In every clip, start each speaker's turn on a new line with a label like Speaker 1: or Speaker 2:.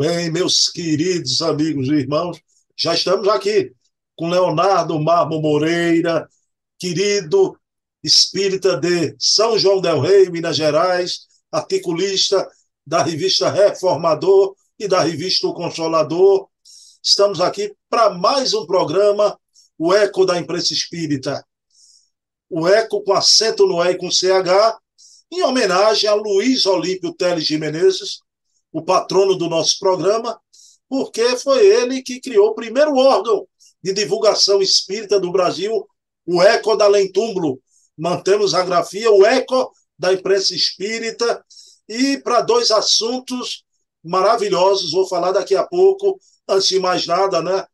Speaker 1: Bem, meus queridos amigos e irmãos, já estamos aqui com Leonardo Marmo Moreira, querido espírita de São João del Rei, Minas Gerais, articulista da revista Reformador e da revista O Consolador. Estamos aqui para mais um programa, o Eco da Imprensa Espírita. O Eco com acento no E e com CH, em homenagem a Luiz Olímpio Teles de Menezes, o patrono do nosso programa, porque foi ele que criou o primeiro órgão de divulgação espírita do Brasil, o Eco da Lentúmulo. Mantemos a grafia, o Eco da imprensa espírita. E para dois assuntos maravilhosos, vou falar daqui a pouco, antes de mais nada, né?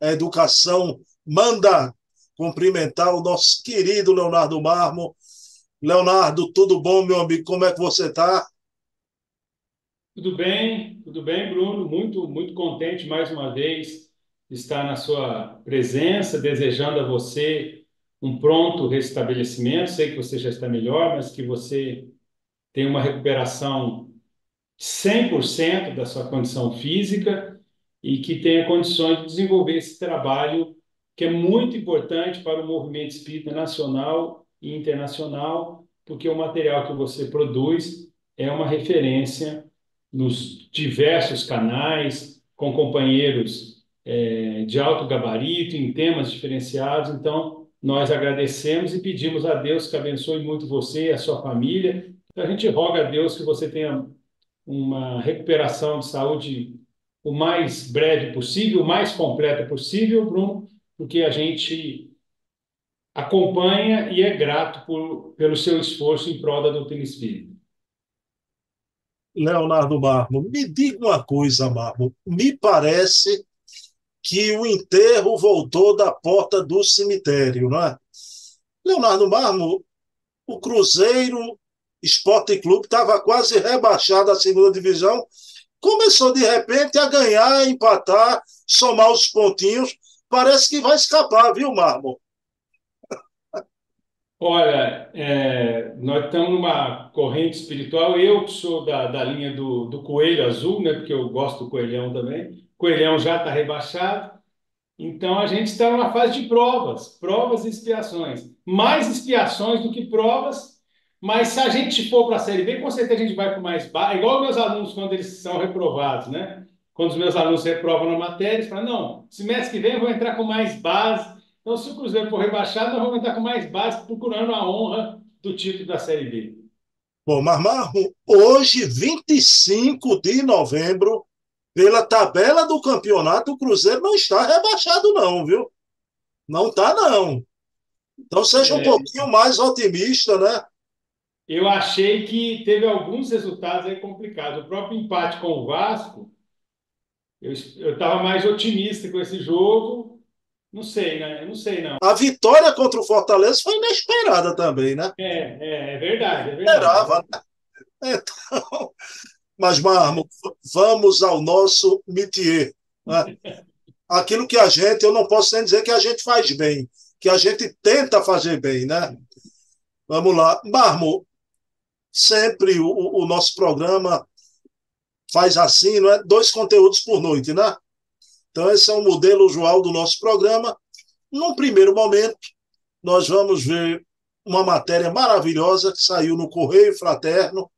Speaker 1: A educação manda cumprimentar o nosso querido Leonardo Marmo. Leonardo, tudo bom, meu amigo? Como é que você está?
Speaker 2: Tudo bem, tudo bem, Bruno. Muito, muito contente mais uma vez de estar na sua presença, desejando a você um pronto restabelecimento. Sei que você já está melhor, mas que você tenha uma recuperação 100% da sua condição física e que tenha condições de desenvolver esse trabalho que é muito importante para o movimento espírita nacional e internacional, porque o material que você produz é uma referência nos diversos canais, com companheiros é, de alto gabarito, em temas diferenciados. Então, nós agradecemos e pedimos a Deus que abençoe muito você e a sua família. Então, a gente roga a Deus que você tenha uma recuperação de saúde o mais breve possível, o mais completa possível, Bruno, porque a gente acompanha e é grato por, pelo seu esforço em prol da doutrina espírita.
Speaker 1: Leonardo Marmo, me diga uma coisa, Marmo. Me parece que o enterro voltou da porta do cemitério, não é? Leonardo Marmo, o Cruzeiro Esporte Clube estava quase rebaixado à segunda divisão, começou de repente a ganhar, empatar, somar os pontinhos. Parece que vai escapar, viu, Marmo?
Speaker 2: Olha, é, nós estamos numa corrente espiritual. Eu que sou da, da linha do, do coelho azul, né, porque eu gosto do coelhão também. Coelhão já está rebaixado. Então a gente está numa fase de provas, provas e expiações. Mais expiações do que provas, mas se a gente for para a Série B, com certeza a gente vai com mais base. Igual meus alunos quando eles são reprovados, né? Quando os meus alunos reprovam na matéria, eles falam: não, semestre que vem eu vou entrar com mais base então, se o Cruzeiro for rebaixado, nós vamos entrar com mais base, procurando a honra do título da Série B.
Speaker 1: Bom, Marmarro, hoje, 25 de novembro, pela tabela do campeonato, o Cruzeiro não está rebaixado, não, viu? Não está, não. Então seja um é. pouquinho mais otimista, né?
Speaker 2: Eu achei que teve alguns resultados aí complicados. O próprio empate com o Vasco, eu estava mais otimista com esse jogo, não sei, né? Eu não sei, não.
Speaker 1: A vitória contra o Fortaleza foi inesperada também, né?
Speaker 2: É, é, é verdade, é verdade.
Speaker 1: Esperava, né? Então, mas, Marmo, vamos ao nosso métier. Né? Aquilo que a gente, eu não posso nem dizer que a gente faz bem, que a gente tenta fazer bem, né? Vamos lá. Marmo, sempre o, o nosso programa faz assim, não é? Dois conteúdos por noite, né? Então, esse é o modelo usual do nosso programa. Num primeiro momento, nós vamos ver uma matéria maravilhosa que saiu no Correio Fraterno,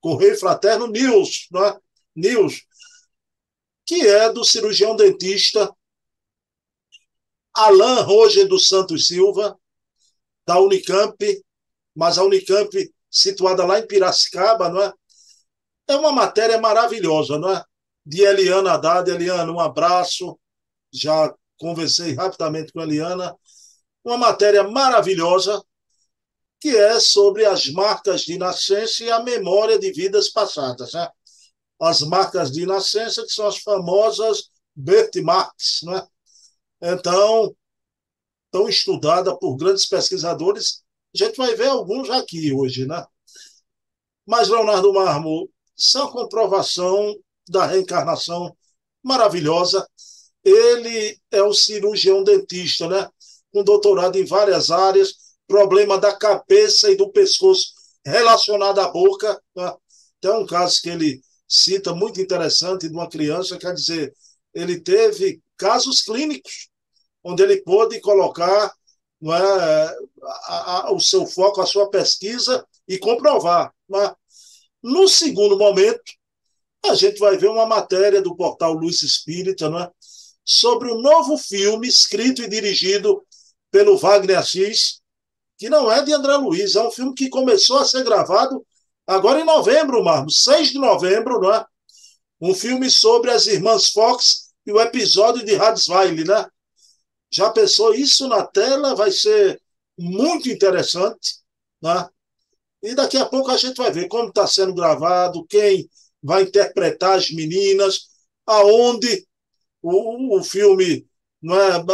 Speaker 1: Correio Fraterno News, é? News, que é do cirurgião dentista Alain Roger dos Santos Silva, da Unicamp, mas a Unicamp situada lá em Piracicaba, não é? É uma matéria maravilhosa, não é? De Eliana Haddad. Eliana, um abraço. Já conversei rapidamente com a Eliana. Uma matéria maravilhosa que é sobre as marcas de nascença e a memória de vidas passadas. Né? As marcas de nascença, que são as famosas birthmarks. Né? Então, tão estudada por grandes pesquisadores. A gente vai ver alguns aqui hoje. Né? Mas, Leonardo Marmo, são comprovação da reencarnação maravilhosa. Ele é um cirurgião dentista, né? Com doutorado em várias áreas, problema da cabeça e do pescoço relacionado à boca. Né? Tem um caso que ele cita muito interessante de uma criança, quer dizer, ele teve casos clínicos onde ele pôde colocar não é, a, a, o seu foco, a sua pesquisa e comprovar. É? No segundo momento, a gente vai ver uma matéria do portal Luz Espírita não é, sobre o um novo filme escrito e dirigido pelo Wagner Assis, que não é de André Luiz, é um filme que começou a ser gravado agora em novembro, Marmo, 6 de novembro, não é? Um filme sobre as irmãs Fox e o episódio de Radsweiler, né? Já pensou isso na tela? Vai ser muito interessante, né? E daqui a pouco a gente vai ver como está sendo gravado, quem vai interpretar as meninas, aonde o, o filme, não é,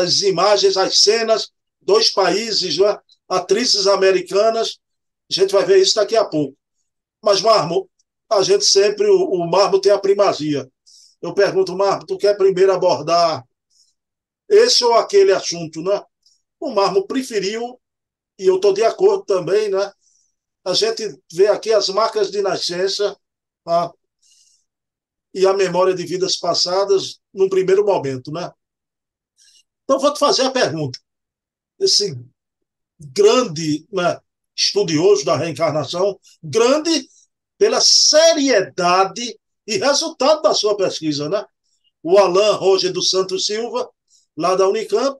Speaker 1: as imagens, as cenas, dois países, é, atrizes americanas, a gente vai ver isso daqui a pouco. Mas, Marmo, a gente sempre, o, o Marmo tem a primazia. Eu pergunto, Marmo, tu quer primeiro abordar esse ou aquele assunto, né? O Marmo preferiu, e eu estou de acordo também, né? A gente vê aqui as marcas de nascença e a memória de vidas passadas num primeiro momento, né? Então, vou te fazer a pergunta. Esse grande né, estudioso da reencarnação, grande pela seriedade e resultado da sua pesquisa, né? O Alain Roger dos Santos Silva, lá da Unicamp,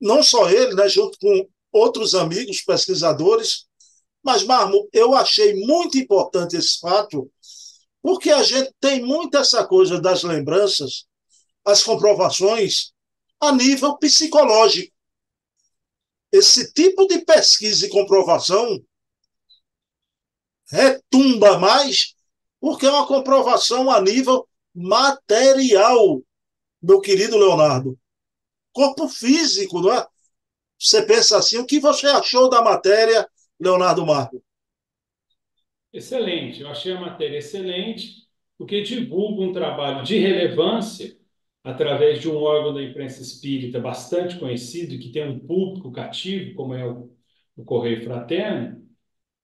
Speaker 1: não só ele, né, junto com outros amigos pesquisadores, mas, Marmo, eu achei muito importante esse fato, porque a gente tem muito essa coisa das lembranças, as comprovações, a nível psicológico. Esse tipo de pesquisa e comprovação retumba mais porque é uma comprovação a nível material, meu querido Leonardo. Corpo físico, não é? Você pensa assim, o que você achou da matéria, Leonardo Marco?
Speaker 2: Excelente, eu achei a matéria excelente, porque divulga um trabalho de relevância através de um órgão da imprensa espírita bastante conhecido, que tem um público cativo, como é o, Correio Fraterno,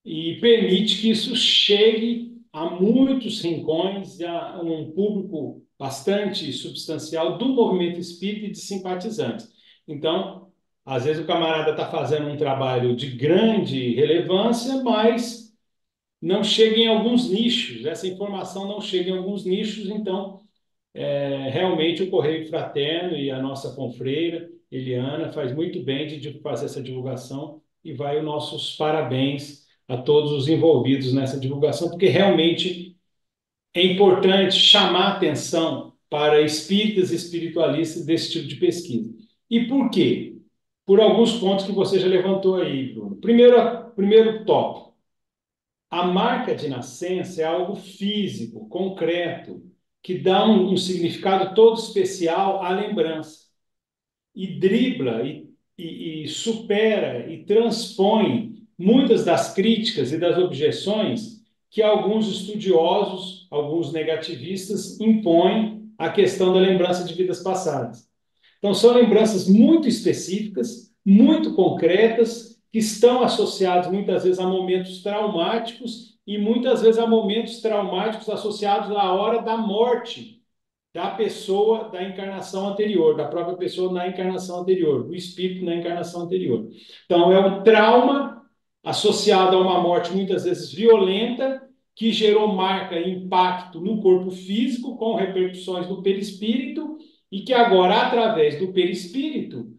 Speaker 2: e permite que isso chegue a muitos rincões, a um público bastante substancial do movimento espírita e de simpatizantes. Então, às vezes o camarada está fazendo um trabalho de grande relevância, mas não chega em alguns nichos, essa informação não chega em alguns nichos, então é, realmente o Correio Fraterno e a nossa confreira, Eliana, faz muito bem de fazer essa divulgação e vai os nossos parabéns a todos os envolvidos nessa divulgação, porque realmente é importante chamar atenção para espíritas e espiritualistas desse tipo de pesquisa. E por quê? Por alguns pontos que você já levantou aí, Bruno. Primeiro, primeiro tópico. A marca de nascença é algo físico, concreto, que dá um, um significado todo especial à lembrança. E dribla, e, e, e supera, e transpõe muitas das críticas e das objeções que alguns estudiosos, alguns negativistas, impõem à questão da lembrança de vidas passadas. Então, são lembranças muito específicas, muito concretas, que estão associadas muitas vezes a momentos traumáticos e muitas vezes a momentos traumáticos associados à hora da morte da pessoa da encarnação anterior, da própria pessoa na encarnação anterior, do espírito na encarnação anterior. Então, é um trauma associado a uma morte muitas vezes violenta, que gerou marca e impacto no corpo físico, com repercussões no perispírito, e que agora, através do perispírito,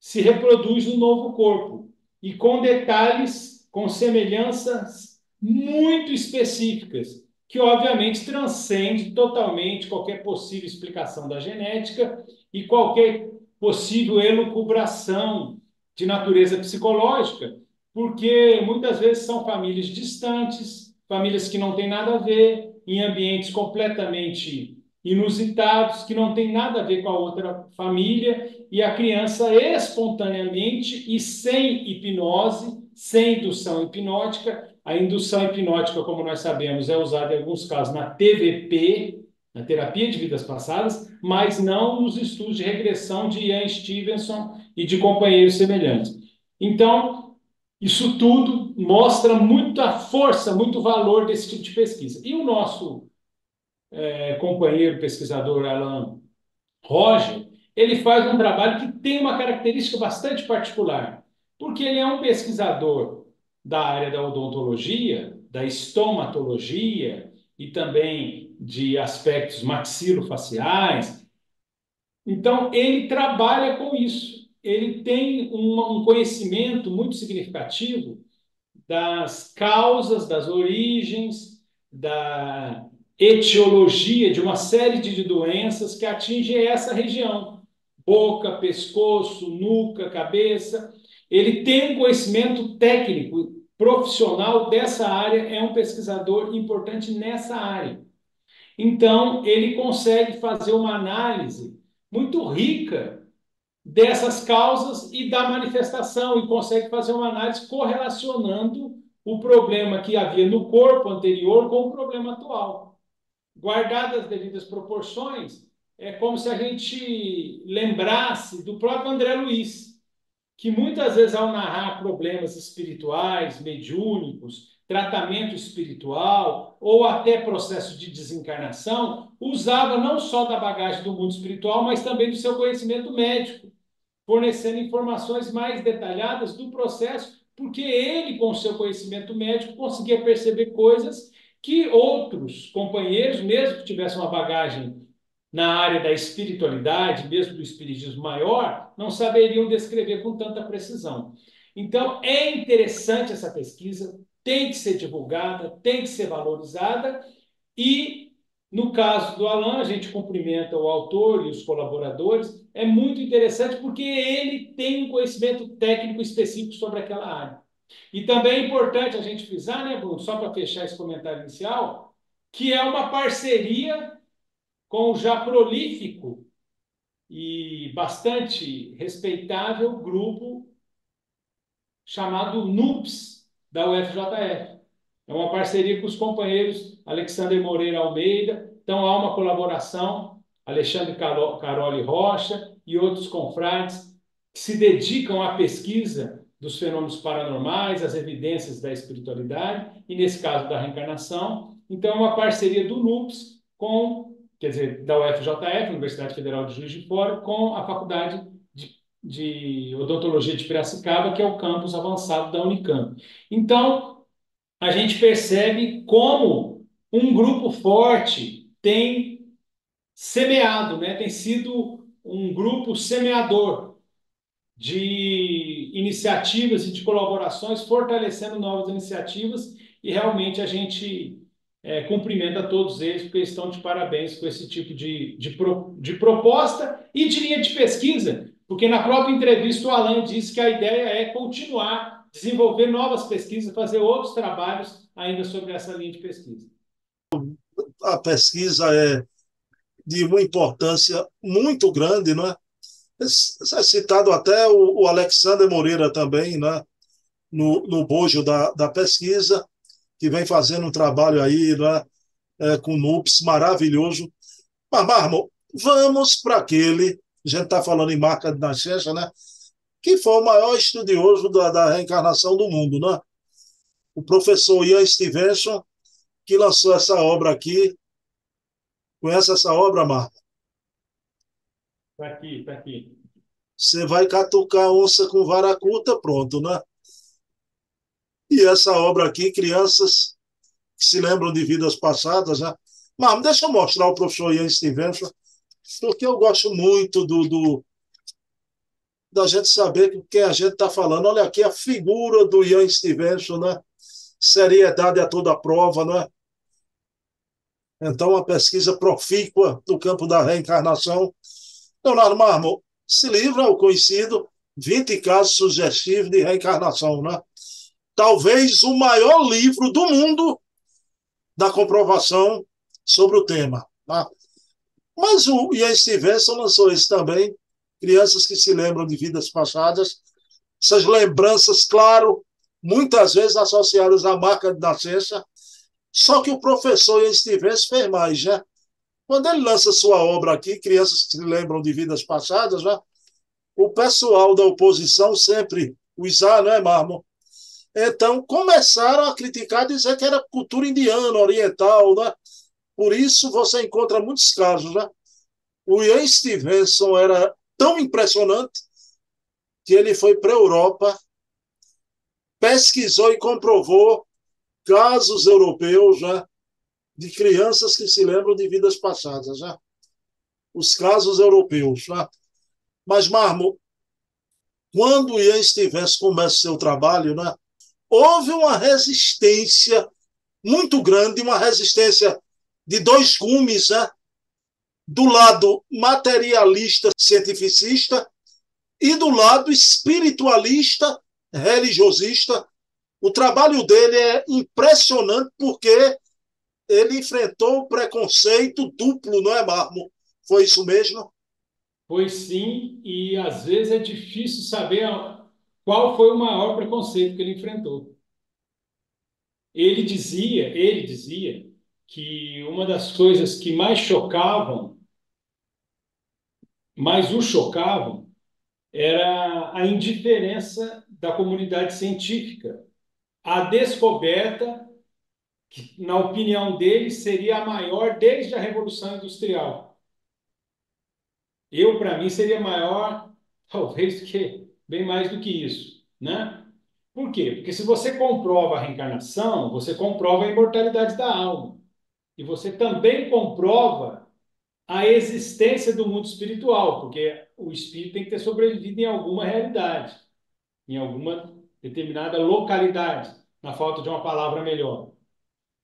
Speaker 2: se reproduz no novo corpo, e com detalhes, com semelhanças muito específicas, que obviamente transcende totalmente qualquer possível explicação da genética e qualquer possível elucubração de natureza psicológica, porque muitas vezes são famílias distantes, famílias que não têm nada a ver, em ambientes completamente inusitados, que não tem nada a ver com a outra família, e a criança espontaneamente e sem hipnose, sem indução hipnótica, a indução hipnótica, como nós sabemos, é usada em alguns casos na TVP, na terapia de vidas passadas, mas não nos estudos de regressão de Ian Stevenson e de companheiros semelhantes. Então, isso tudo mostra muita força, muito valor desse tipo de pesquisa. E o nosso é, companheiro pesquisador Alan Roger, ele faz um trabalho que tem uma característica bastante particular, porque ele é um pesquisador da área da odontologia, da estomatologia e também de aspectos maxilofaciais. Então, ele trabalha com isso. Ele tem um, um conhecimento muito significativo das causas, das origens, da etiologia de uma série de doenças que atingem essa região: boca, pescoço, nuca, cabeça. Ele tem um conhecimento técnico, profissional dessa área, é um pesquisador importante nessa área. Então, ele consegue fazer uma análise muito rica dessas causas e da manifestação, e consegue fazer uma análise correlacionando o problema que havia no corpo anterior com o problema atual. Guardadas as devidas proporções, é como se a gente lembrasse do próprio André Luiz, que muitas vezes, ao narrar problemas espirituais, mediúnicos, tratamento espiritual ou até processo de desencarnação, usava não só da bagagem do mundo espiritual, mas também do seu conhecimento médico, fornecendo informações mais detalhadas do processo, porque ele, com o seu conhecimento médico, conseguia perceber coisas que outros companheiros, mesmo que tivessem uma bagagem na área da espiritualidade, mesmo do espiritismo maior, não saberiam descrever com tanta precisão. Então, é interessante essa pesquisa, tem que ser divulgada, tem que ser valorizada e no caso do Alan, a gente cumprimenta o autor e os colaboradores, é muito interessante porque ele tem um conhecimento técnico específico sobre aquela área. E também é importante a gente frisar, né, Bruno, só para fechar esse comentário inicial, que é uma parceria com o já prolífico e bastante respeitável grupo chamado NUPS, da UFJF. É uma parceria com os companheiros Alexander Moreira Almeida, então há uma colaboração, Alexandre Caroli Rocha e outros confrades que se dedicam à pesquisa dos fenômenos paranormais, às evidências da espiritualidade, e nesse caso da reencarnação. Então, é uma parceria do NUPS com quer dizer, da UFJF, Universidade Federal de Juiz de Fora, com a Faculdade de, de Odontologia de Piracicaba, que é o campus avançado da Unicamp. Então, a gente percebe como um grupo forte tem semeado, né? tem sido um grupo semeador de iniciativas e de colaborações, fortalecendo novas iniciativas, e realmente a gente é, cumprimento a todos eles, porque eles estão de parabéns com esse tipo de, de, pro, de proposta e de linha de pesquisa, porque na própria entrevista o Alan disse que a ideia é continuar, desenvolver novas pesquisas, fazer outros trabalhos ainda sobre essa linha de pesquisa.
Speaker 1: A pesquisa é de uma importância muito grande, não é? É citado até o, o Alexander Moreira também, né? no, no bojo da, da pesquisa, que vem fazendo um trabalho aí né, é, com NUPS maravilhoso. Mas, Marmo, vamos para aquele, a gente está falando em marca de nascença, né? Que foi o maior estudioso da, da reencarnação do mundo, né? O professor Ian Stevenson, que lançou essa obra aqui. Conhece essa obra, Marco?
Speaker 2: Está aqui, está aqui.
Speaker 1: Você vai catucar onça com vara curta, pronto, né? E essa obra aqui, crianças que se lembram de vidas passadas, né? Mas deixa eu mostrar o professor Ian Stevenson, porque eu gosto muito do, do da gente saber com quem a gente está falando. Olha aqui a figura do Ian Stevenson, né? Seriedade a toda prova, né? Então, uma pesquisa profícua do campo da reencarnação. Leonardo Marmo, esse livro é o conhecido 20 casos sugestivos de reencarnação, né? talvez o maior livro do mundo da comprovação sobre o tema. Tá? Mas o Ian Stevenson lançou esse também, crianças que se lembram de vidas passadas, essas lembranças, claro, muitas vezes associadas à marca de nascença, só que o professor Ian Stevenson fez mais, né? Quando ele lança sua obra aqui, Crianças que se lembram de vidas passadas, né? o pessoal da oposição sempre, o Isá, né, Marmo? Então, começaram a criticar, dizer que era cultura indiana, oriental, né? Por isso, você encontra muitos casos, né? O Ian Stevenson era tão impressionante que ele foi para a Europa, pesquisou e comprovou casos europeus né? De crianças que se lembram de vidas passadas. Né? Os casos europeus. Né? Mas, Marmo, quando Ian Stevens começa o seu trabalho, né, houve uma resistência muito grande, uma resistência de dois gumes, né? do lado materialista, cientificista, e do lado espiritualista, religiosista. O trabalho dele é impressionante porque ele enfrentou o preconceito duplo, não é, Marmo? Foi isso mesmo?
Speaker 2: Pois sim, e às vezes é difícil saber qual foi o maior preconceito que ele enfrentou. Ele dizia, ele dizia que uma das coisas que mais chocavam, mais o chocavam, era a indiferença da comunidade científica, a descoberta que, na opinião dele, seria a maior desde a Revolução Industrial. Eu, para mim, seria maior, talvez, que bem mais do que isso, né? Por quê? Porque se você comprova a reencarnação, você comprova a imortalidade da alma. E você também comprova a existência do mundo espiritual, porque o espírito tem que ter sobrevivido em alguma realidade, em alguma determinada localidade, na falta de uma palavra melhor.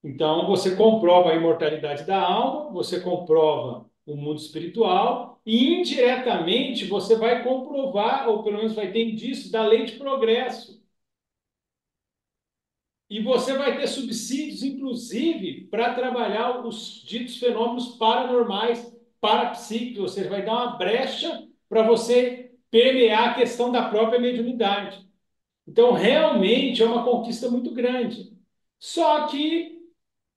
Speaker 2: Então, você comprova a imortalidade da alma, você comprova o mundo espiritual e indiretamente você vai comprovar, ou pelo menos vai ter indício da lei de progresso. E você vai ter subsídios, inclusive, para trabalhar os ditos fenômenos paranormais, parapsíquicos, ou seja, vai dar uma brecha para você permear a questão da própria mediunidade. Então, realmente é uma conquista muito grande. Só que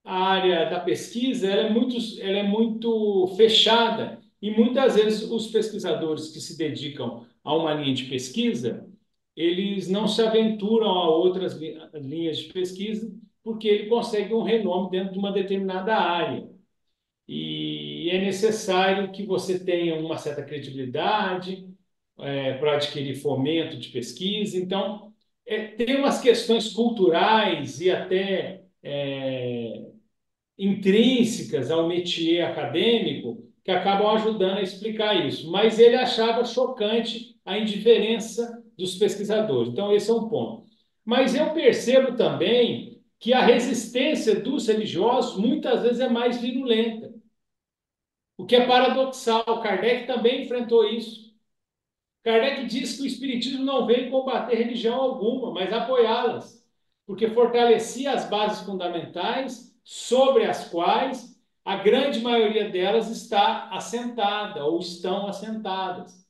Speaker 2: a área da pesquisa ela é, muito, ela é muito fechada e muitas vezes os pesquisadores que se dedicam a uma linha de pesquisa, eles não se aventuram a outras linhas de pesquisa porque ele consegue um renome dentro de uma determinada área. E é necessário que você tenha uma certa credibilidade é, para adquirir fomento de pesquisa. Então, é, tem umas questões culturais e até é, intrínsecas ao métier acadêmico que acabam ajudando a explicar isso. Mas ele achava chocante a indiferença dos pesquisadores. Então, esse é um ponto. Mas eu percebo também que a resistência dos religiosos muitas vezes é mais virulenta. O que é paradoxal. Kardec também enfrentou isso. Kardec diz que o Espiritismo não veio combater religião alguma, mas apoiá-las, porque fortalecia as bases fundamentais sobre as quais a grande maioria delas está assentada ou estão assentadas.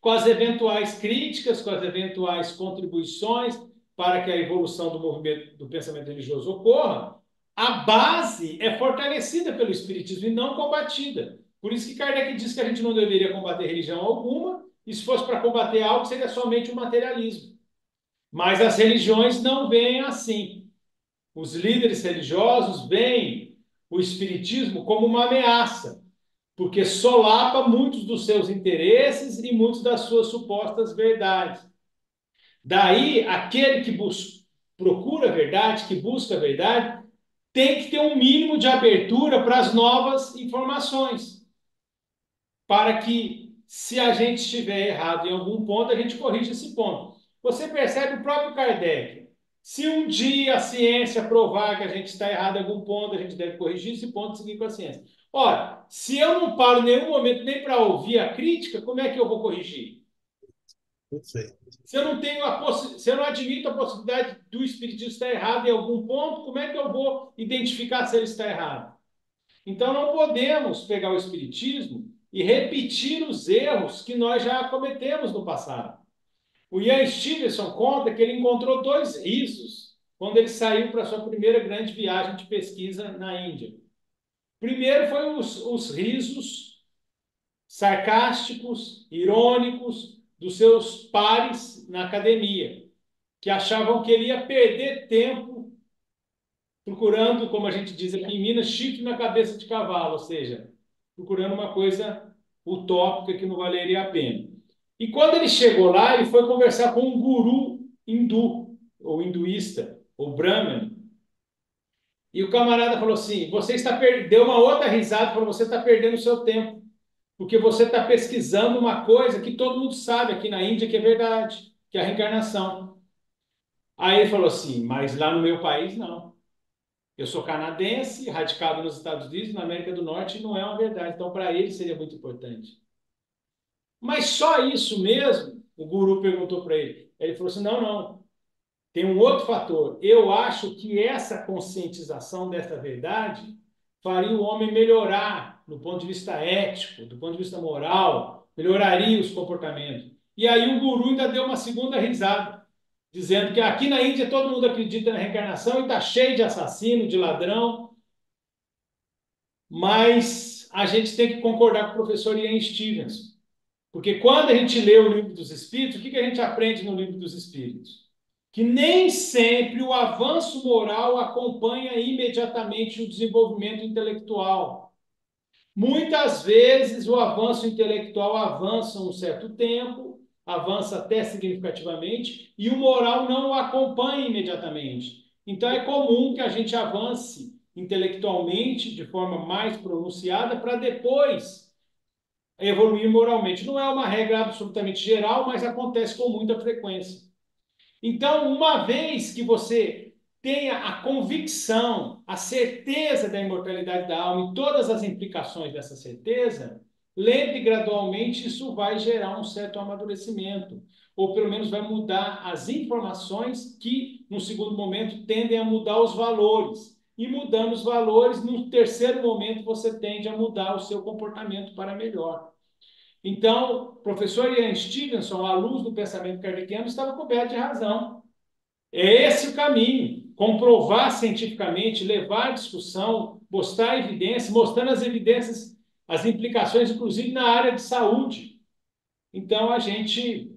Speaker 2: Com as eventuais críticas, com as eventuais contribuições para que a evolução do movimento do pensamento religioso ocorra, a base é fortalecida pelo espiritismo e não combatida. Por isso que Kardec diz que a gente não deveria combater religião alguma, e se fosse para combater algo, seria somente o materialismo. Mas as religiões não veem assim os líderes religiosos veem o espiritismo como uma ameaça, porque solapa muitos dos seus interesses e muitas das suas supostas verdades. Daí, aquele que busca, procura a verdade, que busca a verdade, tem que ter um mínimo de abertura para as novas informações, para que, se a gente estiver errado em algum ponto, a gente corrija esse ponto. Você percebe o próprio Kardec, se um dia a ciência provar que a gente está errado em algum ponto, a gente deve corrigir esse ponto e seguir com a ciência. Ora, se eu não paro em nenhum momento nem para ouvir a crítica, como é que eu vou corrigir? Perfeito. Se eu não tenho a poss... se eu não admito a possibilidade do espiritismo estar errado em algum ponto, como é que eu vou identificar se ele está errado? Então não podemos pegar o espiritismo e repetir os erros que nós já cometemos no passado. O Ian Stevenson conta que ele encontrou dois risos quando ele saiu para sua primeira grande viagem de pesquisa na Índia. Primeiro foi os, os risos sarcásticos, irônicos dos seus pares na academia. que achavam que ele ia perder tempo procurando, como a gente diz aqui em Minas, chifre na cabeça de cavalo, ou seja, procurando uma coisa utópica que não valeria a pena. E quando ele chegou lá, ele foi conversar com um guru hindu, ou hinduísta, ou brahman. E o camarada falou assim: você está per... deu uma outra risada, falou: você está perdendo o seu tempo, porque você está pesquisando uma coisa que todo mundo sabe aqui na Índia que é verdade, que é a reencarnação. Aí ele falou assim: mas lá no meu país não. Eu sou canadense, radicado nos Estados Unidos, na América do Norte, e não é uma verdade. Então, para ele seria muito importante. Mas só isso mesmo? O guru perguntou para ele. Ele falou assim: não, não. Tem um outro fator. Eu acho que essa conscientização dessa verdade faria o homem melhorar do ponto de vista ético, do ponto de vista moral, melhoraria os comportamentos. E aí o guru ainda deu uma segunda risada, dizendo que aqui na Índia todo mundo acredita na reencarnação e está cheio de assassino, de ladrão, mas a gente tem que concordar com o professor Ian Stevens, porque quando a gente lê o livro dos Espíritos, o que, que a gente aprende no livro dos Espíritos? Que nem sempre o avanço moral acompanha imediatamente o desenvolvimento intelectual. Muitas vezes o avanço intelectual avança um certo tempo, avança até significativamente, e o moral não o acompanha imediatamente. Então é comum que a gente avance intelectualmente de forma mais pronunciada para depois evoluir moralmente. Não é uma regra absolutamente geral, mas acontece com muita frequência. Então, uma vez que você tenha a convicção, a certeza da imortalidade da alma e todas as implicações dessa certeza, lento e gradualmente isso vai gerar um certo amadurecimento, ou pelo menos vai mudar as informações que, no segundo momento, tendem a mudar os valores. E mudando os valores, no terceiro momento, você tende a mudar o seu comportamento para melhor. Então, o professor Ian Stevenson, à luz do pensamento kardeciano, estava coberto de razão. É esse o caminho. Comprovar cientificamente, levar discussão, mostrar evidências, mostrando as evidências, as implicações, inclusive na área de saúde. Então, a gente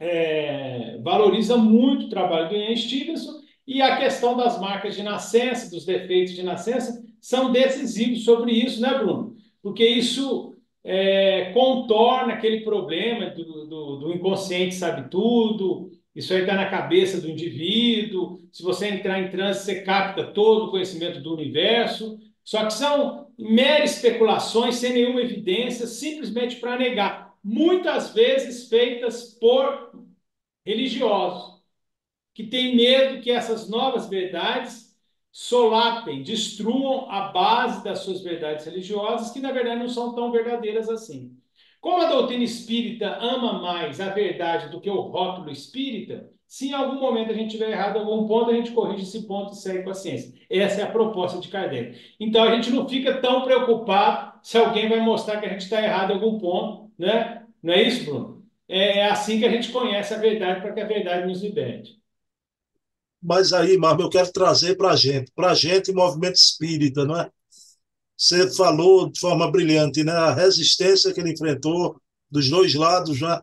Speaker 2: é, valoriza muito o trabalho do Ian Stevenson e a questão das marcas de nascença, dos defeitos de nascença, são decisivos sobre isso, né, Bruno? Porque isso é, contorna aquele problema do, do, do, inconsciente sabe tudo, isso aí está na cabeça do indivíduo. Se você entrar em transe, você capta todo o conhecimento do universo. Só que são meras especulações sem nenhuma evidência, simplesmente para negar. Muitas vezes feitas por religiosos, que têm medo que essas novas verdades solapem, destruam a base das suas verdades religiosas, que na verdade não são tão verdadeiras assim. Como a doutrina espírita ama mais a verdade do que o rótulo espírita, se em algum momento a gente tiver errado em algum ponto, a gente corrige esse ponto e segue com a ciência. Essa é a proposta de Kardec. Então a gente não fica tão preocupado se alguém vai mostrar que a gente está errado em algum ponto, né? Não é isso, Bruno? É assim que a gente conhece a verdade para que a verdade nos liberte.
Speaker 1: Mas aí, Marco, eu quero trazer para a gente, para a gente, movimento espírita, não é? Você falou de forma brilhante, né? A resistência que ele enfrentou dos dois lados, né?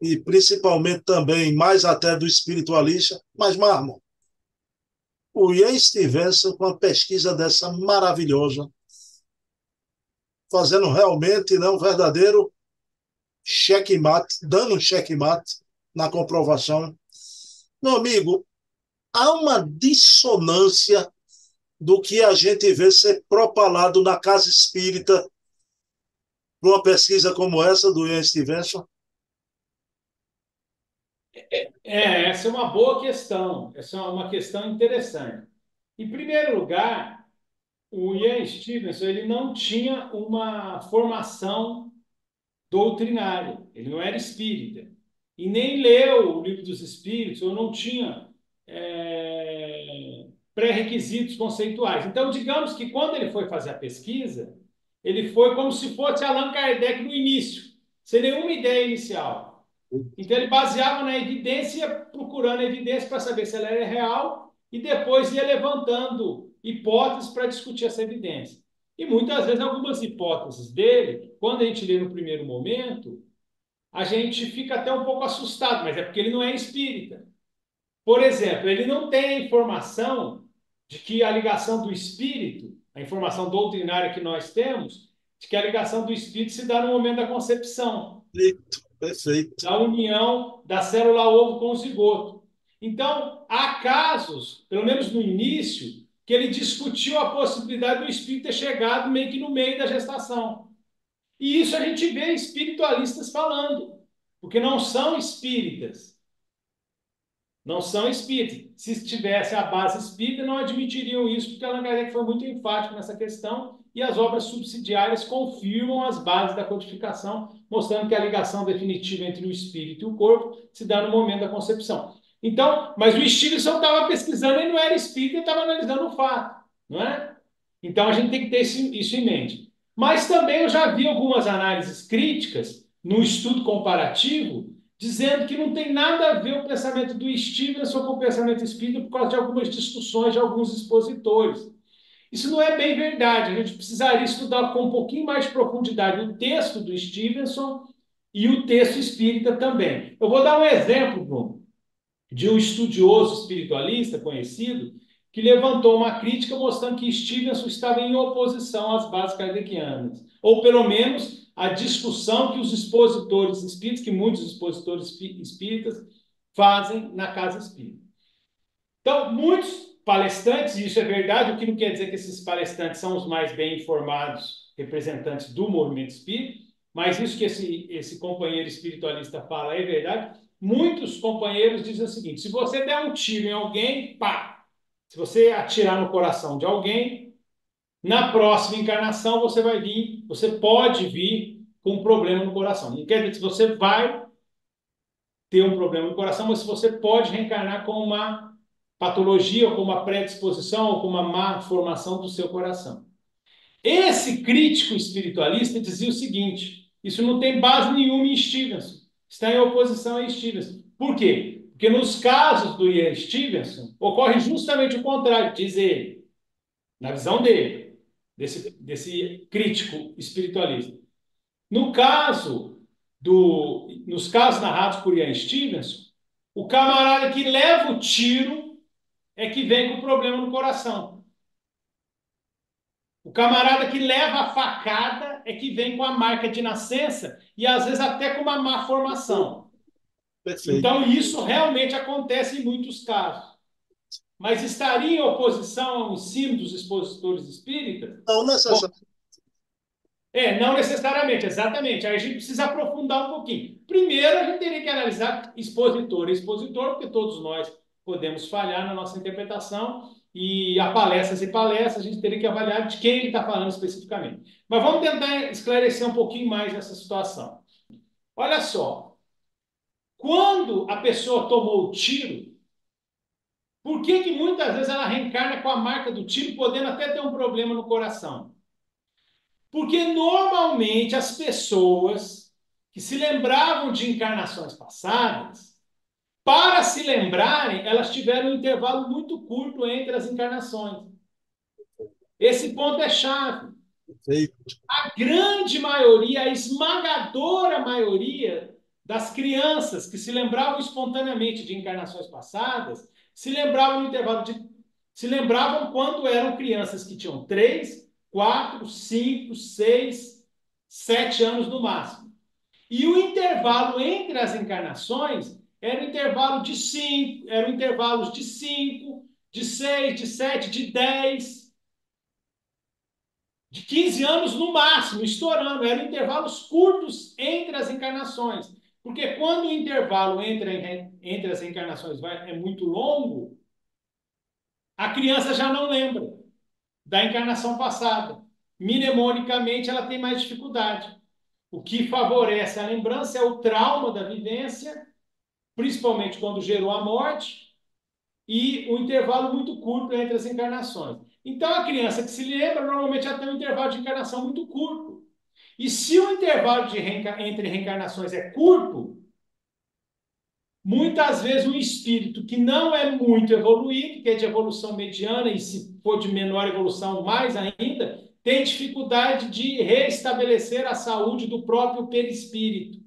Speaker 1: E principalmente também, mais até do espiritualista. Mas, Marmo, o Ian Stevenson, com uma pesquisa dessa maravilhosa, fazendo realmente né, um verdadeiro checkmate, dando um checkmate na comprovação. Meu amigo, há uma dissonância do que a gente vê ser propalado na casa espírita para uma pesquisa como essa do Ian Stevenson?
Speaker 2: É, é, essa é uma boa questão, essa é uma questão interessante. Em primeiro lugar, o Ian Stevenson ele não tinha uma formação doutrinária, ele não era espírita, e nem leu o livro dos espíritos, ou não tinha é, pré-requisitos conceituais. Então, digamos que quando ele foi fazer a pesquisa, ele foi como se fosse Allan Kardec no início, sem nenhuma ideia inicial. Então, ele baseava na evidência, procurando evidência para saber se ela era real, e depois ia levantando hipóteses para discutir essa evidência. E muitas vezes, algumas hipóteses dele, quando a gente lê no primeiro momento, a gente fica até um pouco assustado, mas é porque ele não é espírita. Por exemplo, ele não tem a informação de que a ligação do espírito, a informação doutrinária que nós temos, de que a ligação do espírito se dá no momento da concepção.
Speaker 1: Perfeito, perfeito.
Speaker 2: Da união da célula ovo com o zigoto. Então, há casos, pelo menos no início, que ele discutiu a possibilidade do espírito ter chegado meio que no meio da gestação. E isso a gente vê espiritualistas falando, porque não são espíritas. Não são espíritas. Se tivesse a base espírita, não admitiriam isso, porque Allan Kardec foi muito enfático nessa questão e as obras subsidiárias confirmam as bases da codificação, mostrando que a ligação definitiva entre o espírito e o corpo se dá no momento da concepção. Então, mas o Stevenson estava pesquisando e não era espírita, estava analisando o fato, não é? Então a gente tem que ter isso em mente. Mas também eu já vi algumas análises críticas no estudo comparativo dizendo que não tem nada a ver o pensamento do Stevenson com o pensamento espírita por causa de algumas discussões de alguns expositores. Isso não é bem verdade. A gente precisaria estudar com um pouquinho mais de profundidade o texto do Stevenson e o texto espírita também. Eu vou dar um exemplo, Bruno, de um estudioso espiritualista conhecido que levantou uma crítica mostrando que Stevenson estava em oposição às bases kardecianas, ou pelo menos a discussão que os expositores espíritas, que muitos expositores espíritas fazem na casa espírita. Então, muitos palestrantes, e isso é verdade, o que não quer dizer que esses palestrantes são os mais bem informados representantes do movimento espírita, mas isso que esse, esse companheiro espiritualista fala é verdade. Muitos companheiros dizem o seguinte: se você der um tiro em alguém, pá! Se você atirar no coração de alguém, na próxima encarnação você vai vir, você pode vir com um problema no coração. Não quer dizer que você vai ter um problema no coração, mas você pode reencarnar com uma patologia, ou com uma predisposição, ou com uma má formação do seu coração. Esse crítico espiritualista dizia o seguinte: isso não tem base nenhuma em Stevenson, está em oposição a Stevenson. Por quê? Porque nos casos do Ian Stevenson, ocorre justamente o contrário, diz ele, na visão dele desse, desse crítico espiritualista. No caso do, nos casos narrados por Ian Stevenson, o camarada que leva o tiro é que vem com o problema no coração. O camarada que leva a facada é que vem com a marca de nascença e às vezes até com uma má formação. Perfeito. Então isso realmente acontece em muitos casos mas estaria em oposição ao ensino dos expositores espíritas?
Speaker 1: Não necessariamente.
Speaker 2: É, não necessariamente, exatamente. Aí a gente precisa aprofundar um pouquinho. Primeiro, a gente teria que analisar expositor e expositor, porque todos nós podemos falhar na nossa interpretação, e há palestras e palestras, a gente teria que avaliar de quem ele está falando especificamente. Mas vamos tentar esclarecer um pouquinho mais essa situação. Olha só, quando a pessoa tomou o tiro, por que, que muitas vezes ela reencarna com a marca do tiro, podendo até ter um problema no coração? Porque normalmente as pessoas que se lembravam de encarnações passadas, para se lembrarem, elas tiveram um intervalo muito curto entre as encarnações. Esse ponto é chave. A grande maioria, a esmagadora maioria das crianças que se lembravam espontaneamente de encarnações passadas, se lembravam no intervalo de. Se lembravam quando eram crianças que tinham 3, 4, 5, 6, 7 anos no máximo. E o intervalo entre as encarnações era um intervalo de 5, eram intervalos de 5, de 6, de 7, de 10, de 15 anos no máximo, estourando. Eram intervalos curtos entre as encarnações. Porque quando o intervalo entre, entre as encarnações vai, é muito longo, a criança já não lembra da encarnação passada. Mnemonicamente, ela tem mais dificuldade. O que favorece a lembrança é o trauma da vivência, principalmente quando gerou a morte, e o intervalo muito curto entre as encarnações. Então, a criança que se lembra, normalmente já tem um intervalo de encarnação muito curto. E se o intervalo reenca entre reencarnações é curto, muitas vezes um espírito que não é muito evoluído, que é de evolução mediana, e se for de menor evolução, mais ainda, tem dificuldade de restabelecer a saúde do próprio perispírito.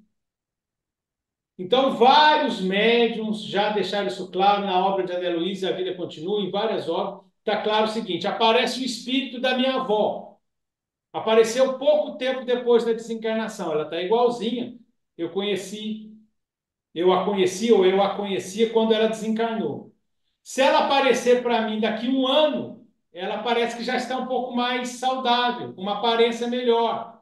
Speaker 2: Então, vários médiums já deixaram isso claro na obra de Ana Luísa, A Vida Continua, em várias obras. Está claro o seguinte: aparece o espírito da minha avó. Apareceu pouco tempo depois da desencarnação. Ela está igualzinha. Eu conheci, eu a conheci ou eu a conhecia quando ela desencarnou. Se ela aparecer para mim daqui um ano, ela parece que já está um pouco mais saudável, uma aparência melhor.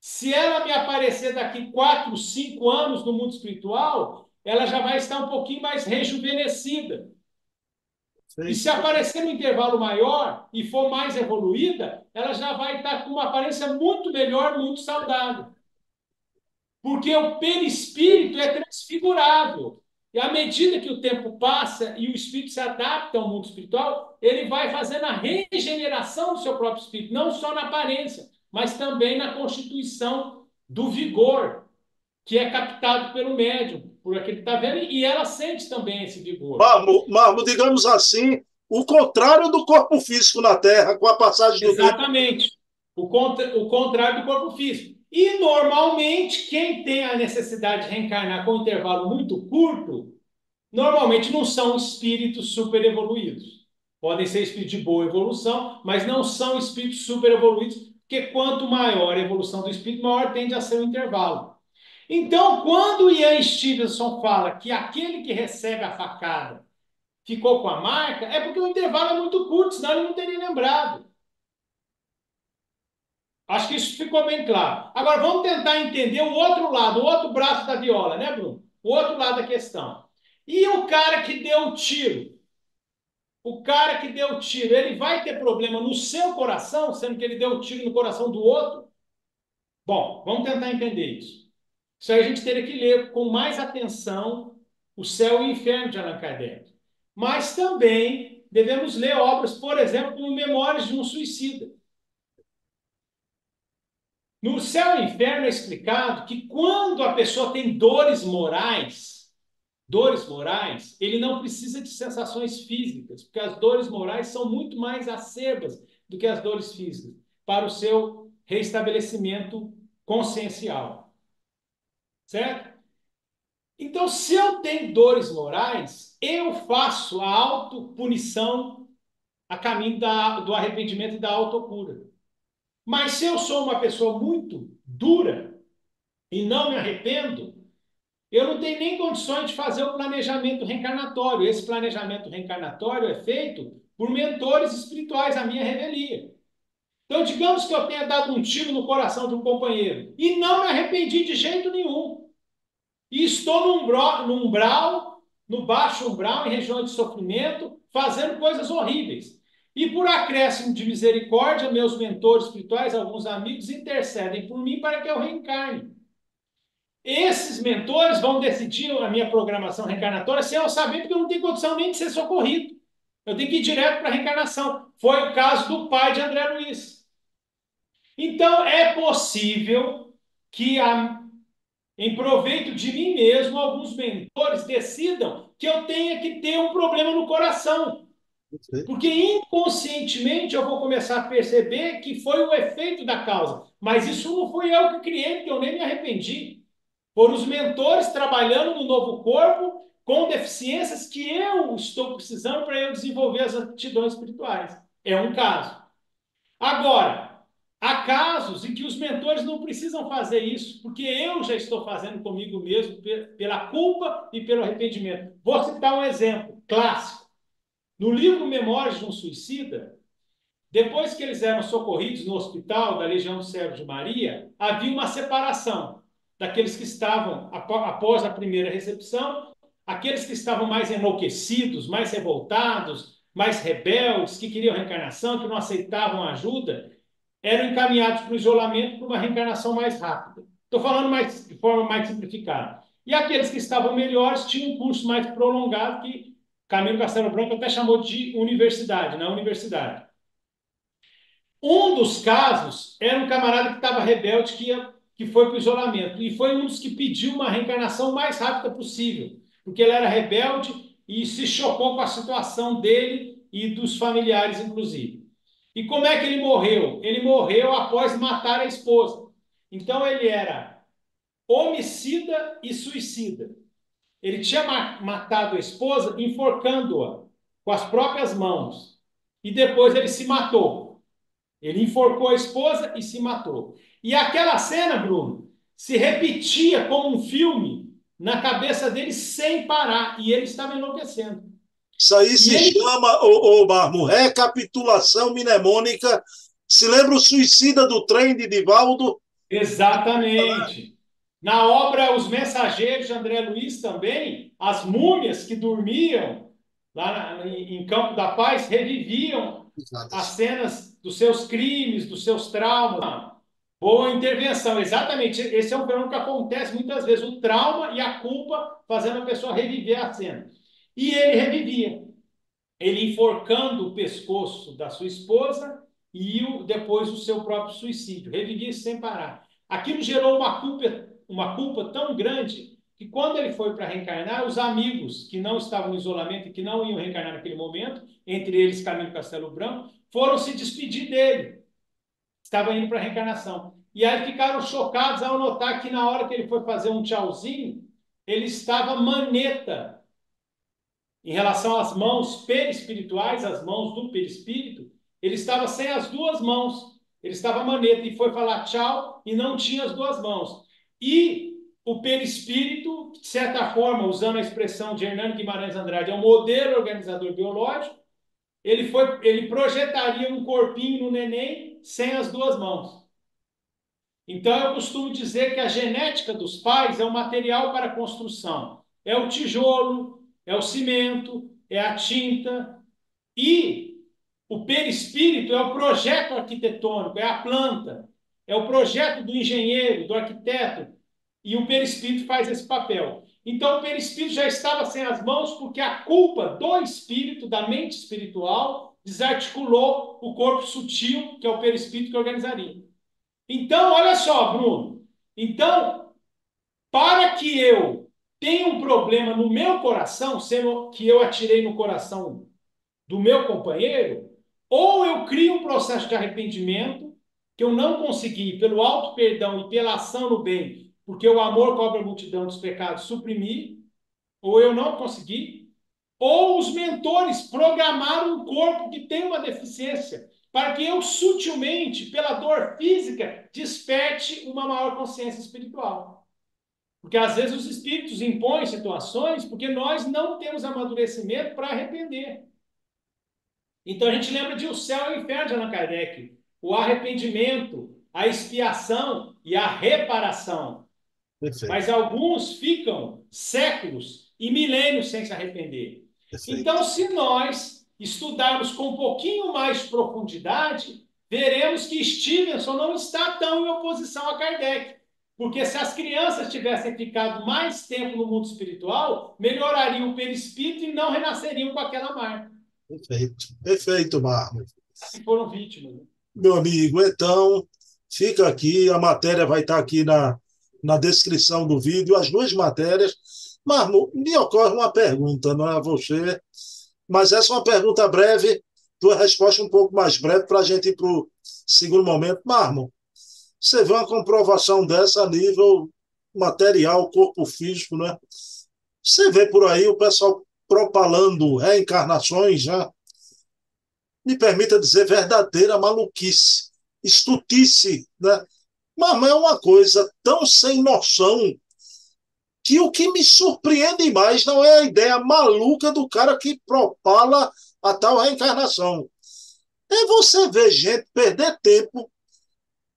Speaker 2: Se ela me aparecer daqui quatro, cinco anos no mundo espiritual, ela já vai estar um pouquinho mais rejuvenescida. Sim. E se aparecer no intervalo maior e for mais evoluída, ela já vai estar com uma aparência muito melhor, muito saudável. Porque o perispírito é transfigurável. E à medida que o tempo passa e o espírito se adapta ao mundo espiritual, ele vai fazendo a regeneração do seu próprio espírito, não só na aparência, mas também na constituição do vigor, que é captado pelo médium, por aquele que está vendo, e ela sente também esse vigor.
Speaker 1: Marmo, Marmo, digamos assim, o contrário do corpo físico na Terra, com a passagem do
Speaker 2: Exatamente. O, contra, o contrário do corpo físico. E, normalmente, quem tem a necessidade de reencarnar com um intervalo muito curto, normalmente não são espíritos super evoluídos. Podem ser espíritos de boa evolução, mas não são espíritos super evoluídos, porque quanto maior a evolução do espírito, maior tende a ser o intervalo. Então, quando Ian Stevenson fala que aquele que recebe a facada ficou com a marca, é porque o intervalo é muito curto, senão ele não teria lembrado. Acho que isso ficou bem claro. Agora vamos tentar entender o outro lado, o outro braço da viola, né, Bruno? O outro lado da questão. E o cara que deu o tiro? O cara que deu o tiro, ele vai ter problema no seu coração, sendo que ele deu o tiro no coração do outro? Bom, vamos tentar entender isso. Isso aí a gente teria que ler com mais atenção o Céu e o Inferno de Allan Kardec. Mas também devemos ler obras, por exemplo, como Memórias de um Suicida. No céu e inferno é explicado que quando a pessoa tem dores morais, dores morais, ele não precisa de sensações físicas, porque as dores morais são muito mais acerbas do que as dores físicas, para o seu restabelecimento consciencial. Certo? Então, se eu tenho dores morais, eu faço a autopunição a caminho da, do arrependimento e da autocura. Mas se eu sou uma pessoa muito dura e não me arrependo, eu não tenho nem condições de fazer o planejamento reencarnatório. Esse planejamento reencarnatório é feito por mentores espirituais, a minha revelia. Então, digamos que eu tenha dado um tiro no coração de um companheiro e não me arrependi de jeito nenhum. E estou no umbral, no, umbral, no baixo umbral, em região de sofrimento, fazendo coisas horríveis. E por acréscimo de misericórdia, meus mentores espirituais, alguns amigos, intercedem por mim para que eu reencarne. Esses mentores vão decidir a minha programação reencarnatória sem eu saber, porque eu não tenho condição nem de ser socorrido. Eu tenho que ir direto para a reencarnação. Foi o caso do pai de André Luiz. Então, é possível que, a, em proveito de mim mesmo, alguns mentores decidam que eu tenha que ter um problema no coração. Porque inconscientemente eu vou começar a perceber que foi o efeito da causa. Mas isso não fui eu que criei, porque eu nem me arrependi. Foram os mentores trabalhando no novo corpo com deficiências que eu estou precisando para eu desenvolver as aptidões espirituais. É um caso. Agora, há casos em que os mentores não precisam fazer isso, porque eu já estou fazendo comigo mesmo pela culpa e pelo arrependimento. Vou citar um exemplo clássico. No livro Memórias de um Suicida, depois que eles eram socorridos no hospital da Legião do Servo de Maria, havia uma separação daqueles que estavam após a primeira recepção, aqueles que estavam mais enlouquecidos, mais revoltados, mais rebeldes, que queriam reencarnação, que não aceitavam ajuda, eram encaminhados para o isolamento para uma reencarnação mais rápida. Estou falando mais, de forma mais simplificada. E aqueles que estavam melhores tinham um curso mais prolongado que Camilo Castelo Branco até chamou de universidade, na universidade. Um dos casos era um camarada que estava rebelde, que, ia, que foi para o isolamento, e foi um dos que pediu uma reencarnação mais rápida possível, porque ele era rebelde e se chocou com a situação dele e dos familiares, inclusive. E como é que ele morreu? Ele morreu após matar a esposa. Então ele era homicida e suicida. Ele tinha matado a esposa enforcando-a com as próprias mãos. E depois ele se matou. Ele enforcou a esposa e se matou. E aquela cena, Bruno, se repetia como um filme na cabeça dele sem parar. E ele estava enlouquecendo.
Speaker 1: Isso aí e se ele... chama, ô, ô Marmo, recapitulação mnemônica. Se lembra o suicida do trem de Divaldo?
Speaker 2: Exatamente. Na obra Os Mensageiros de André Luiz também, as múmias que dormiam lá em Campo da Paz reviviam Exato. as cenas dos seus crimes, dos seus traumas. Boa intervenção, exatamente. Esse é um fenômeno que acontece muitas vezes, o trauma e a culpa fazendo a pessoa reviver a cena. E ele revivia. Ele enforcando o pescoço da sua esposa e o, depois o seu próprio suicídio. Revivia sem parar. Aquilo gerou uma culpa, uma culpa tão grande que quando ele foi para reencarnar, os amigos que não estavam no isolamento e que não iam reencarnar naquele momento, entre eles Camilo Castelo Branco, foram se despedir dele. Estavam indo para a reencarnação. E aí ficaram chocados ao notar que na hora que ele foi fazer um tchauzinho, ele estava maneta em relação às mãos perispirituais, as mãos do perispírito, ele estava sem as duas mãos. Ele estava maneta e foi falar tchau e não tinha as duas mãos. E o perispírito, de certa forma, usando a expressão de Hernando Guimarães Andrade, é um modelo organizador biológico, ele, foi, ele projetaria um corpinho no neném sem as duas mãos. Então, eu costumo dizer que a genética dos pais é o material para construção. É o tijolo, é o cimento, é a tinta. E o perispírito é o projeto arquitetônico, é a planta, é o projeto do engenheiro, do arquiteto, e o perispírito faz esse papel. Então, o perispírito já estava sem as mãos porque a culpa do espírito, da mente espiritual, desarticulou o corpo sutil, que é o perispírito que organizaria. Então, olha só, Bruno. Então, para que eu tenha um problema no meu coração, sendo que eu atirei no coração do meu companheiro, ou eu crio um processo de arrependimento que eu não consegui, pelo alto perdão e pela ação no bem, porque o amor cobra a multidão dos pecados, suprimir, ou eu não consegui, ou os mentores programaram um corpo que tem uma deficiência, para que eu sutilmente, pela dor física, desperte uma maior consciência espiritual. Porque às vezes os espíritos impõem situações porque nós não temos amadurecimento para arrepender. Então a gente lembra de o céu e o inferno de Allan Kardec, o arrependimento, a expiação e a reparação. Perfeito. Mas alguns ficam séculos e milênios sem se arrepender. Perfeito. Então, se nós estudarmos com um pouquinho mais de profundidade, veremos que Stevenson não está tão em oposição a Kardec. Porque se as crianças tivessem ficado mais tempo no mundo espiritual, melhorariam o perispírito e não renasceriam com aquela marca.
Speaker 1: Perfeito, perfeito, Marlon.
Speaker 2: Se foram vítimas. Né?
Speaker 1: Meu amigo, então, fica aqui, a matéria vai estar aqui na, na descrição do vídeo as duas matérias. Mas me ocorre uma pergunta, não é a você, mas essa é uma pergunta breve, tua resposta um pouco mais breve para a gente ir para o segundo momento. Marmo, você vê uma comprovação dessa a nível material, corpo físico, né? Você vê por aí o pessoal propalando reencarnações, já. Né? Me permita dizer verdadeira maluquice, estutice, né? Mas é uma coisa tão sem noção que o que me surpreende mais não é a ideia maluca do cara que propala a tal reencarnação. É você ver gente perder tempo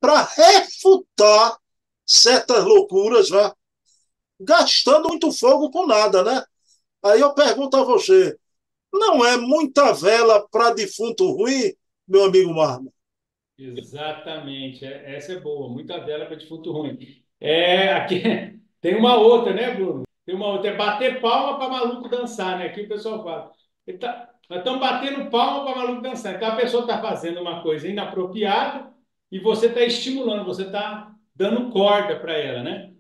Speaker 1: para refutar certas loucuras, né? gastando muito fogo com nada, né? Aí eu pergunto a você, não é muita vela para defunto ruim, meu amigo Marmo?
Speaker 2: Exatamente, é, essa é boa, muita dela para defunto ruim. É, aqui, tem uma outra, né, Bruno? Tem uma outra, é bater palma para maluco dançar, né? Aqui o pessoal fala. Tá, nós estamos batendo palma para maluco dançar. Então a pessoa está fazendo uma coisa inapropriada e você está estimulando, você está dando corda para ela, né?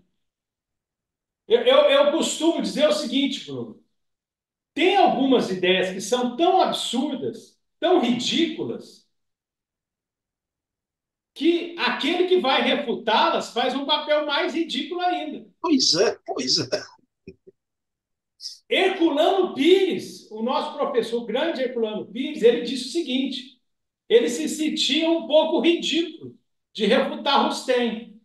Speaker 2: Eu, eu, eu costumo dizer o seguinte, Bruno. Tem algumas ideias que são tão absurdas, tão ridículas, que aquele que vai refutá-las faz um papel mais ridículo ainda.
Speaker 1: Pois é, pois é.
Speaker 2: Herculano Pires, o nosso professor, o grande Herculano Pires, ele disse o seguinte: ele se sentia um pouco ridículo de refutar Rustem.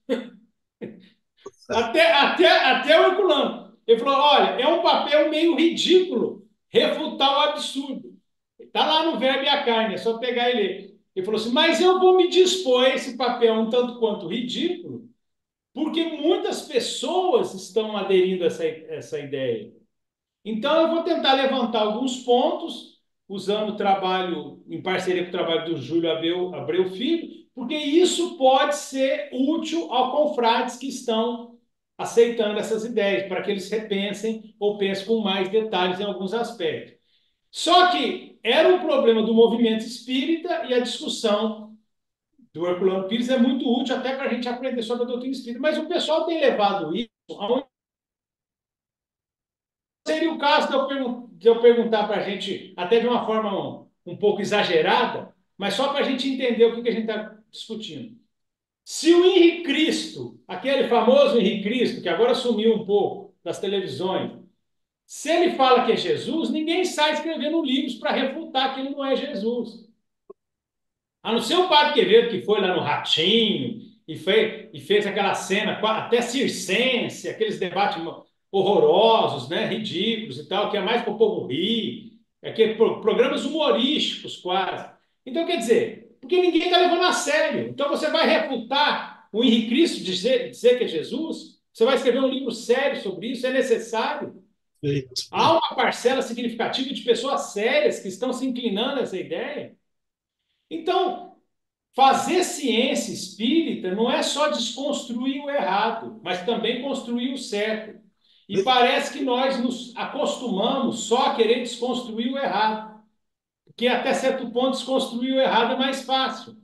Speaker 2: até, até, até o Herculano. Ele falou: olha, é um papel meio ridículo refutar o absurdo. Está lá no verbo e a carne, é só pegar e ler. Ele falou assim: mas eu vou me dispor a esse papel um tanto quanto ridículo, porque muitas pessoas estão aderindo a essa, essa ideia. Então, eu vou tentar levantar alguns pontos, usando o trabalho, em parceria com o trabalho do Júlio Abreu, Abreu Filho, porque isso pode ser útil aos confrades que estão aceitando essas ideias, para que eles repensem ou pensem com mais detalhes em alguns aspectos. Só que era um problema do movimento espírita e a discussão do Herculano Pires é muito útil até para a gente aprender sobre a doutrina espírita, mas o pessoal tem levado isso a Seria o caso de eu, pergun de eu perguntar para a gente, até de uma forma um, um pouco exagerada, mas só para a gente entender o que, que a gente está discutindo. Se o Henrique Cristo, aquele famoso Henrique Cristo, que agora sumiu um pouco das televisões, se ele fala que é Jesus, ninguém sai escrevendo livros para refutar que ele não é Jesus. A não ser o padre Quevedo, que foi lá no Ratinho e e fez aquela cena, até circense, aqueles debates horrorosos, né, ridículos e tal, que é mais para o povo rir, é que programas humorísticos quase. Então, quer dizer, porque ninguém está levando a sério. Então, você vai refutar o Henrique Cristo dizer, dizer que é Jesus? Você vai escrever um livro sério sobre isso? É necessário? Há uma parcela significativa de pessoas sérias que estão se inclinando a essa ideia. Então, fazer ciência espírita não é só desconstruir o errado, mas também construir o certo. E parece que nós nos acostumamos só a querer desconstruir o errado. Porque até certo ponto desconstruir o errado é mais fácil.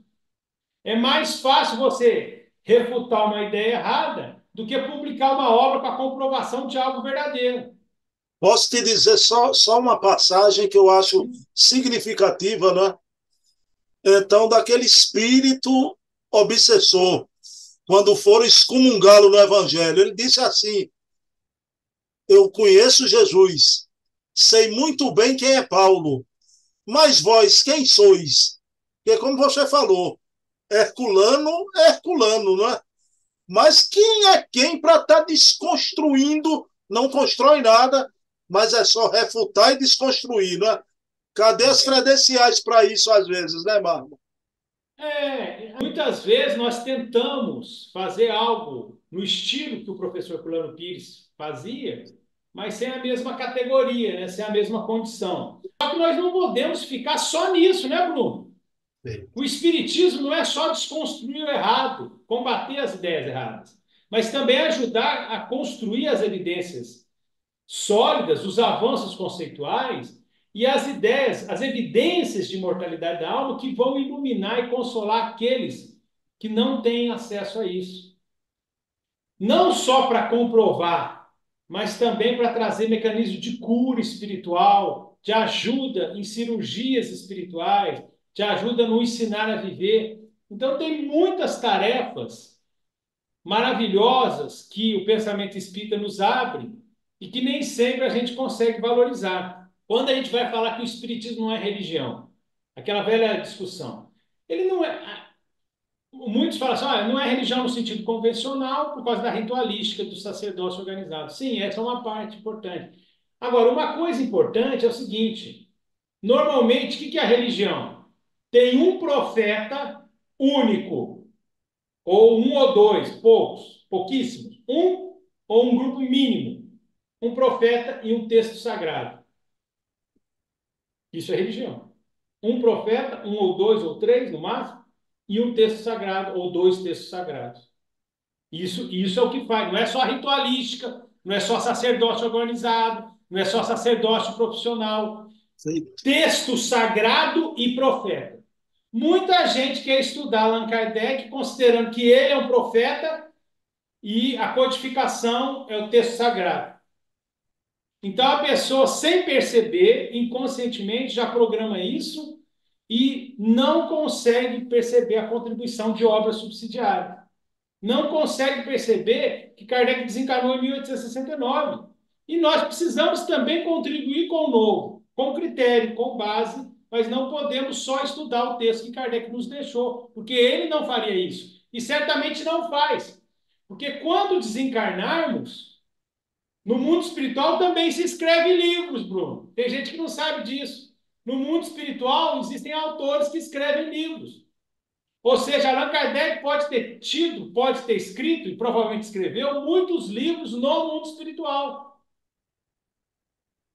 Speaker 2: É mais fácil você refutar uma ideia errada do que publicar uma obra para comprovação de algo verdadeiro.
Speaker 1: Posso te dizer só, só uma passagem que eu acho significativa, né? Então, daquele espírito obsessor, quando foram excomungá-lo no Evangelho, ele disse assim: eu conheço Jesus, sei muito bem quem é Paulo, mas vós quem sois? Porque, como você falou, Herculano é Herculano, não é? Mas quem é quem para estar tá desconstruindo? Não constrói nada, mas é só refutar e desconstruir, não é? Cadê as credenciais para isso, às vezes, né, Marco?
Speaker 2: É, muitas vezes nós tentamos fazer algo no estilo que o professor Fulano Pires fazia, mas sem a mesma categoria, né? sem a mesma condição. Só que nós não podemos ficar só nisso, né, Bruno? Sim. O Espiritismo não é só desconstruir o errado, combater as ideias erradas, mas também ajudar a construir as evidências sólidas, os avanços conceituais e as ideias, as evidências de imortalidade da alma que vão iluminar e consolar aqueles que não têm acesso a isso. Não só para comprovar, mas também para trazer mecanismos de cura espiritual, de ajuda em cirurgias espirituais, de ajuda no ensinar a viver. Então, tem muitas tarefas maravilhosas que o pensamento espírita nos abre e que nem sempre a gente consegue valorizar. Quando a gente vai falar que o espiritismo não é religião, aquela velha discussão, ele não é. Muitos falam assim, ah, não é religião no sentido convencional por causa da ritualística do sacerdócio organizado. Sim, essa é uma parte importante. Agora, uma coisa importante é o seguinte: normalmente, o que é a religião? Tem um profeta único, ou um ou dois, poucos, pouquíssimos, um ou um grupo mínimo, um profeta e um texto sagrado. Isso é religião. Um profeta, um ou dois ou três no máximo, e um texto sagrado, ou dois textos sagrados. Isso, isso é o que faz. Não é só ritualística, não é só sacerdócio organizado, não é só sacerdócio profissional. Sim. Texto sagrado e profeta. Muita gente quer estudar Allan Kardec considerando que ele é um profeta e a codificação é o texto sagrado. Então a pessoa, sem perceber, inconscientemente já programa isso e não consegue perceber a contribuição de obra subsidiária. Não consegue perceber que Kardec desencarnou em 1869. E nós precisamos também contribuir com o novo, com critério, com base, mas não podemos só estudar o texto que Kardec nos deixou, porque ele não faria isso. E certamente não faz. Porque quando desencarnarmos, no mundo espiritual também se escreve livros, Bruno. Tem gente que não sabe disso. No mundo espiritual existem autores que escrevem livros. Ou seja, Allan Kardec pode ter tido, pode ter escrito e provavelmente escreveu muitos livros no mundo espiritual.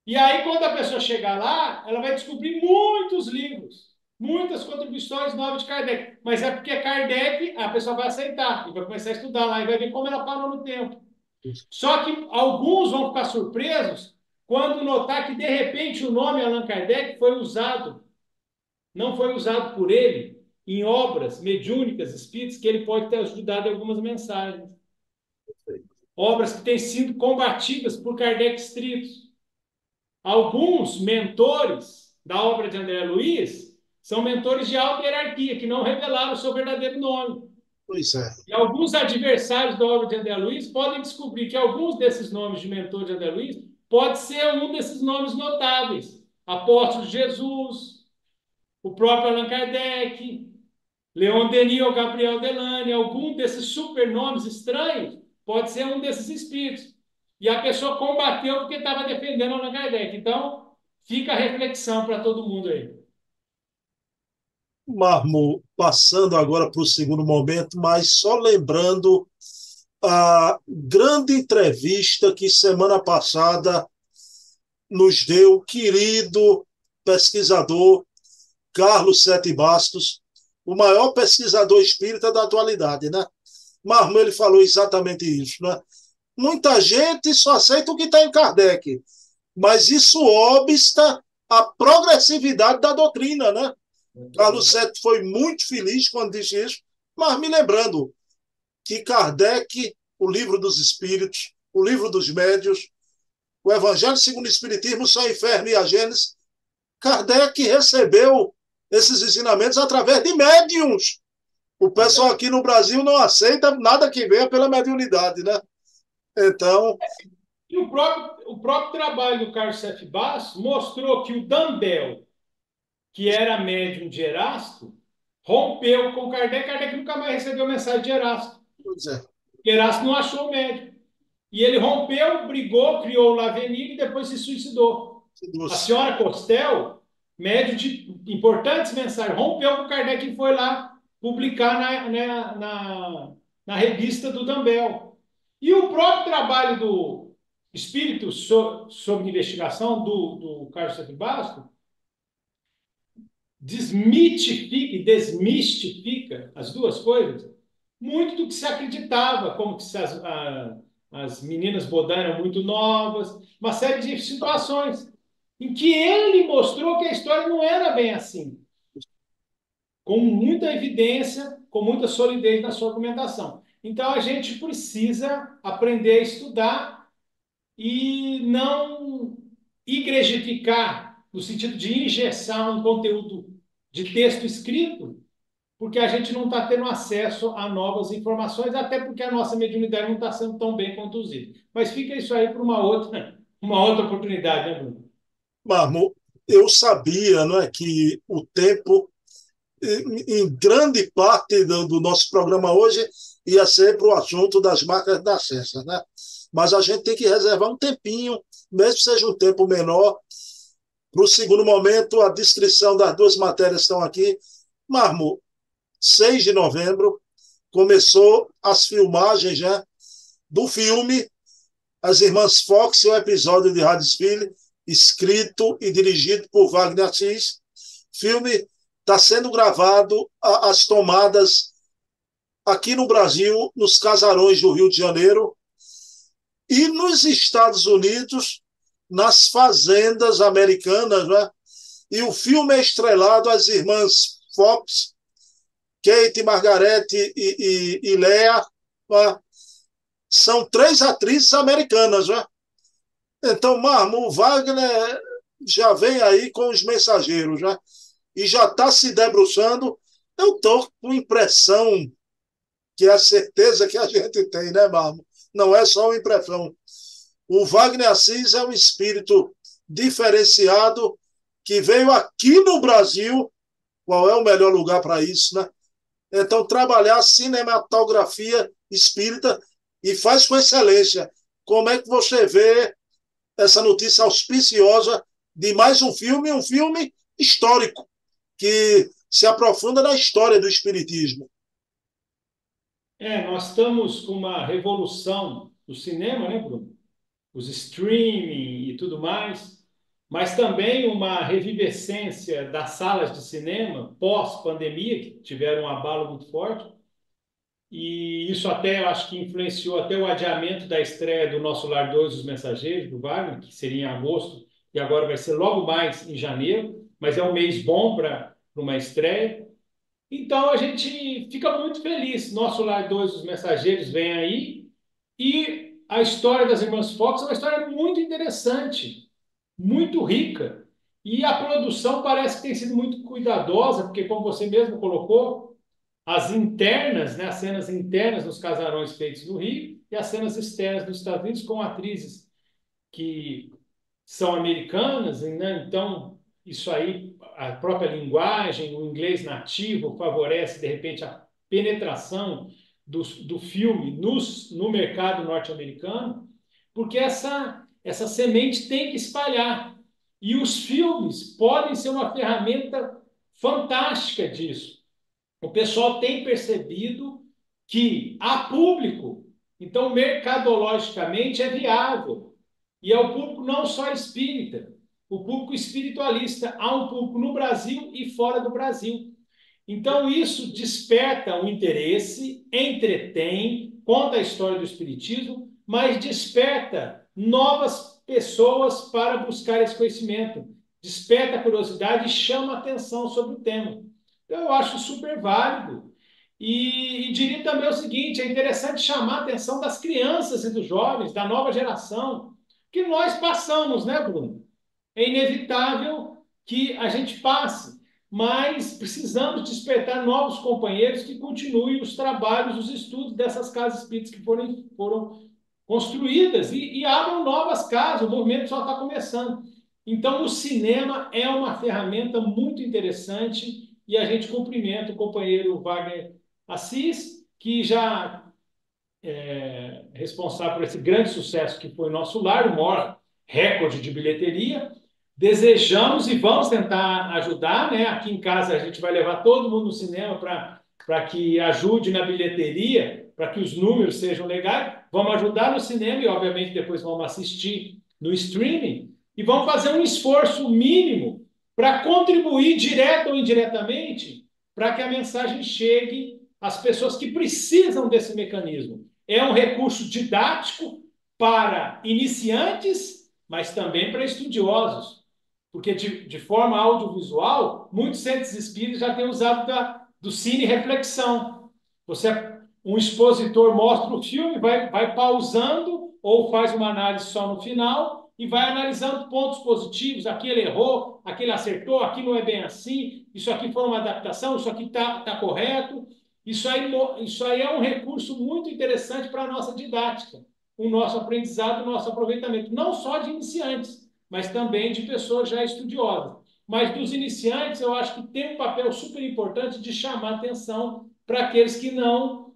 Speaker 2: E aí, quando a pessoa chegar lá, ela vai descobrir muitos livros, muitas contribuições novas de Kardec. Mas é porque Kardec, a pessoa vai aceitar e vai começar a estudar lá e vai ver como ela parou no tempo. Só que alguns vão ficar surpresos quando notar que, de repente, o nome Allan Kardec foi usado, não foi usado por ele, em obras mediúnicas, espíritos, que ele pode ter ajudado em algumas mensagens. Obras que têm sido combatidas por Kardec estritos. Alguns mentores da obra de André Luiz são mentores de alta hierarquia, que não revelaram o seu verdadeiro nome.
Speaker 1: Pois é.
Speaker 2: E alguns adversários da obra de André Luiz podem descobrir que alguns desses nomes de mentor de André Luiz pode ser um desses nomes notáveis. Apóstolo Jesus, o próprio Allan Kardec, Leon Denis ou Gabriel Delane, algum desses supernomes estranhos pode ser um desses espíritos. E a pessoa combateu porque estava defendendo Allan Kardec. Então, fica a reflexão para todo mundo aí.
Speaker 1: Marmo, passando agora para o segundo momento, mas só lembrando a grande entrevista que semana passada nos deu o querido pesquisador Carlos Sete Bastos, o maior pesquisador espírita da atualidade, né? Marmo, ele falou exatamente isso, né? Muita gente só aceita o que está em Kardec, mas isso obsta a progressividade da doutrina, né? Carlos Sete foi muito feliz quando disse isso, mas me lembrando que Kardec, o livro dos espíritos, o livro dos médios, o Evangelho segundo o Espiritismo, só Inferno e a Gênesis, Kardec recebeu esses ensinamentos através de médiums. O pessoal aqui no Brasil não aceita nada que venha pela mediunidade, né? Então.
Speaker 2: E o próprio, o próprio trabalho do Carlos F. Bass mostrou que o Dambel, que era médium de Erasto, rompeu com Kardec. Kardec nunca mais recebeu mensagem de Erasto.
Speaker 1: Pois é.
Speaker 2: Não achou o médium. E ele rompeu, brigou, criou o Lavenir e depois se suicidou. A senhora Costel, médium de importantes mensagens, rompeu com Kardec e foi lá publicar na, na, na, na revista do Dambel. E o próprio trabalho do Espírito so, sobre investigação do, do Carlos Santo Basco desmitifica e desmistifica as duas coisas, muito do que se acreditava, como que as, a, as meninas Bodan eram muito novas, uma série de situações em que ele mostrou que a história não era bem assim, com muita evidência, com muita solidez na sua argumentação. Então a gente precisa aprender a estudar e não igrejificar, no sentido de injeção um conteúdo de texto escrito, porque a gente não está tendo acesso a novas informações, até porque a nossa mediunidade não está sendo tão bem conduzida. Mas fica isso aí para uma outra, uma outra oportunidade, né, Bruno?
Speaker 1: Marmo, eu sabia não é, que o tempo, em grande parte do, nosso programa hoje, ia ser para o assunto das marcas da ciência, né? Mas a gente tem que reservar um tempinho, mesmo que seja um tempo menor. Para o segundo momento, a descrição das duas matérias estão aqui. Marmo, 6 de novembro, começou as filmagens né, do filme As Irmãs Fox, o episódio de Radisville, escrito e dirigido por Wagner Assis. Filme está sendo gravado as tomadas aqui no Brasil, nos casarões do Rio de Janeiro, e nos Estados Unidos, nas fazendas americanas, né? E o filme é estrelado as irmãs Fox, Kate, Margarete e, e, e Lea. Né? São três atrizes americanas, né? Então, Marmo, Wagner já vem aí com os mensageiros, né? E já está se debruçando. Eu estou com impressão que é a certeza que a gente tem, né, Marmo? Não é só uma impressão. O Wagner Assis é um espírito diferenciado que veio aqui no Brasil. Qual é o melhor lugar para isso, né? Então, trabalhar cinematografia espírita e faz com excelência. Como é que você vê essa notícia auspiciosa de mais um filme, um filme histórico, que se aprofunda na história do Espiritismo?
Speaker 2: É, nós estamos com uma revolução do cinema, né, Bruno? Os streaming e tudo mais, mas também uma revivescência das salas de cinema pós-pandemia, que tiveram um abalo muito forte, e isso até, acho que influenciou até o adiamento da estreia do Nosso Lar 2, Os Mensageiros, do Wagner, que seria em agosto, e agora vai ser logo mais em janeiro, mas é um mês bom para uma estreia. Então a gente fica muito feliz. Nosso Lar 2, Os Mensageiros, vem aí, e a história das Irmãs Fox é uma história muito interessante, muito rica, e a produção parece que tem sido muito cuidadosa, porque, como você mesmo colocou, as internas, né, as cenas internas dos casarões feitos no Rio e as cenas externas dos Estados Unidos com atrizes que são americanas, né? então isso aí, a própria linguagem, o inglês nativo favorece, de repente, a penetração do, do filme nos, no mercado norte-americano, porque essa, essa semente tem que espalhar. E os filmes podem ser uma ferramenta fantástica disso o pessoal tem percebido que há público, então mercadologicamente é viável. E é o público não só espírita, o público espiritualista. Há um público no Brasil e fora do Brasil. Então isso desperta o um interesse, entretém, conta a história do espiritismo, mas desperta novas pessoas para buscar esse conhecimento, desperta a curiosidade e chama a atenção sobre o tema. Então, eu acho super válido. E, e, diria também o seguinte: é interessante chamar a atenção das crianças e dos jovens, da nova geração, que nós passamos, né, Bruno? É inevitável que a gente passe, mas precisamos despertar novos companheiros que continuem os trabalhos, os estudos dessas casas espíritas que foram, foram construídas e, e abram novas casas. O movimento só está começando. Então, o cinema é uma ferramenta muito interessante e a gente cumprimenta o companheiro Wagner Assis, que já é responsável por esse grande sucesso que foi o nosso lar, o maior recorde de bilheteria. Desejamos e vamos tentar ajudar, né? Aqui em casa a gente vai levar todo mundo no cinema para que ajude na bilheteria, para que os números sejam legais. Vamos ajudar no cinema e, obviamente, depois vamos assistir no streaming. E vamos fazer um esforço mínimo para contribuir direto ou indiretamente para que a mensagem chegue às pessoas que precisam desse mecanismo. É um recurso didático para iniciantes, mas também para estudiosos, porque de, de forma audiovisual, muitos centros espíritas já têm usado da, do cine reflexão. Você, um expositor mostra o filme, vai, vai pausando ou faz uma análise só no final e vai analisando pontos positivos. Aqui ele errou, aqui ele acertou, aqui não é bem assim, isso aqui foi uma adaptação, isso aqui está tá correto. Isso aí, isso aí é um recurso muito interessante para a nossa didática, o nosso aprendizado, o nosso aproveitamento, não só de iniciantes, mas também de pessoas já estudiosas. Mas dos iniciantes, eu acho que tem um papel super importante de chamar atenção para aqueles que não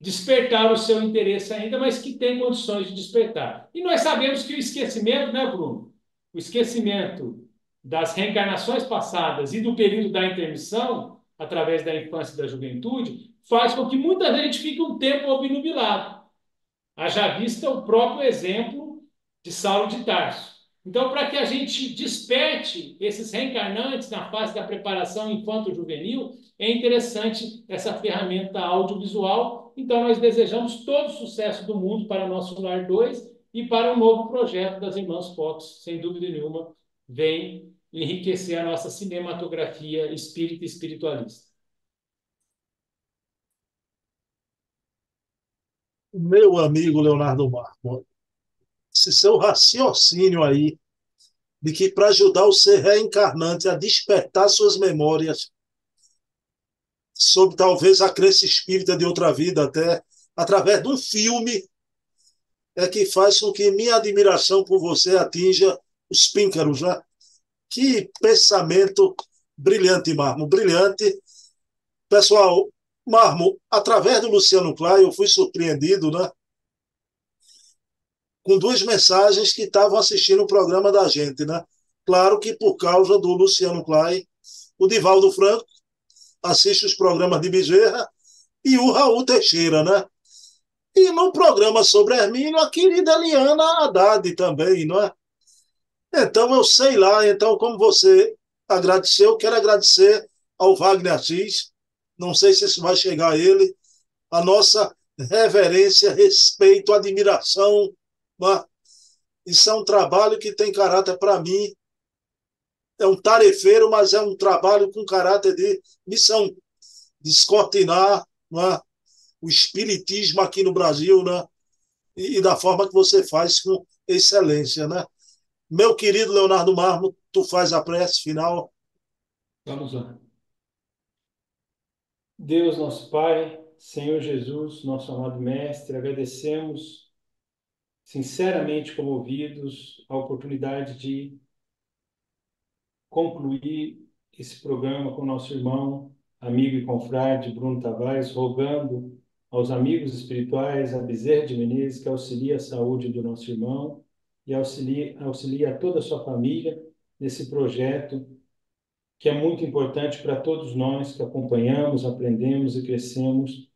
Speaker 2: despertar o seu interesse ainda, mas que tem condições de despertar. E nós sabemos que o esquecimento, né, Bruno? O esquecimento das reencarnações passadas e do período da intermissão, através da infância e da juventude, faz com que muita gente fique um tempo obnubilado. Haja vista o próprio exemplo de Saulo de Tarso. Então, para que a gente desperte esses reencarnantes na fase da preparação infanto-juvenil, é interessante essa ferramenta audiovisual. Então, nós desejamos todo o sucesso do mundo para nosso Lar 2 e para o novo projeto das Irmãs Fox, sem dúvida nenhuma, vem enriquecer a nossa cinematografia espírita e espiritualista.
Speaker 1: Meu amigo Leonardo Marco, esse seu raciocínio aí de que para ajudar o ser reencarnante a despertar suas memórias sobre talvez a crença espírita de outra vida, até através de um filme, é que faz com que minha admiração por você atinja os píncaros, né? Que pensamento brilhante, Marmo, brilhante. Pessoal, Marmo, através do Luciano Clay, eu fui surpreendido, né? Com duas mensagens que estavam assistindo o programa da gente, né? Claro que por causa do Luciano Clay, o Divaldo Franco assiste os programas de Bezerra e o Raul Teixeira, né? E no programa sobre Hermínio, a querida Eliana Haddad também, não é? Então, eu sei lá, então, como você agradeceu, quero agradecer ao Wagner Assis, não sei se isso vai chegar a ele, a nossa reverência, respeito, admiração. É? Isso é um trabalho que tem caráter, para mim, é um tarefeiro, mas é um trabalho com caráter de missão, descortinar é? o espiritismo aqui no Brasil, né? E, e, da forma que você faz com excelência, né? Meu querido Leonardo Marmo, tu faz a prece final.
Speaker 2: Vamos lá. Deus, nosso Pai, Senhor Jesus, nosso amado Mestre, agradecemos sinceramente comovidos a oportunidade de concluir esse programa com nosso irmão, amigo e confrade Bruno Tavares, rogando aos amigos espirituais, a Bezerra de Menezes, que auxilia a saúde do nosso irmão e auxilia, auxilia a toda a sua família nesse projeto que é muito importante para todos nós que acompanhamos, aprendemos e crescemos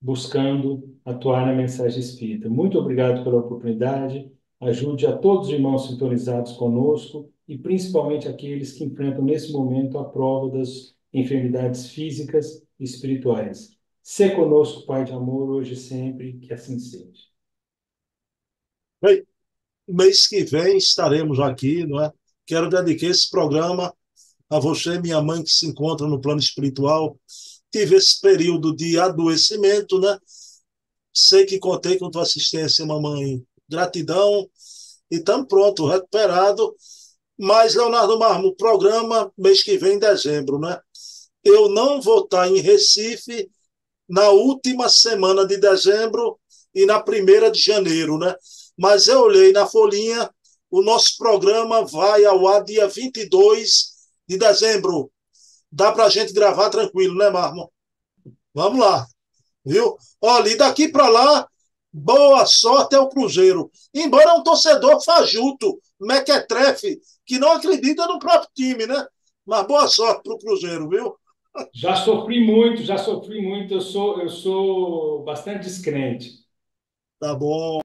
Speaker 2: buscando atuar na mensagem espírita. Muito obrigado pela oportunidade. Ajude a todos os irmãos sintonizados conosco e principalmente aqueles que enfrentam nesse momento a prova das enfermidades físicas e espirituais. Se conosco, Pai de amor, hoje e sempre, que assim seja.
Speaker 1: Bem, mês que vem estaremos aqui, não é? Quero dedicar esse programa a você, minha mãe, que se encontra no plano espiritual. Tive esse período de adoecimento, né? Sei que contei com tua assistência, mamãe. Gratidão. E estamos pronto, recuperado. Mas, Leonardo Marmo, programa mês que vem, em dezembro, né? Eu não vou estar em Recife na última semana de dezembro e na primeira de janeiro, né? Mas eu olhei na folhinha, o nosso programa vai ao ar dia 22 de dezembro. Dá para a gente gravar tranquilo, né, Marmo? Vamos lá, viu? Olha, e daqui para lá, boa sorte ao Cruzeiro. Embora um torcedor fajuto, mequetrefe, que não acredita no próprio time, né? Mas boa sorte para o Cruzeiro, viu?
Speaker 2: Já sofri muito, já sofri muito. Eu sou, eu sou bastante descrente.
Speaker 1: Tá bom.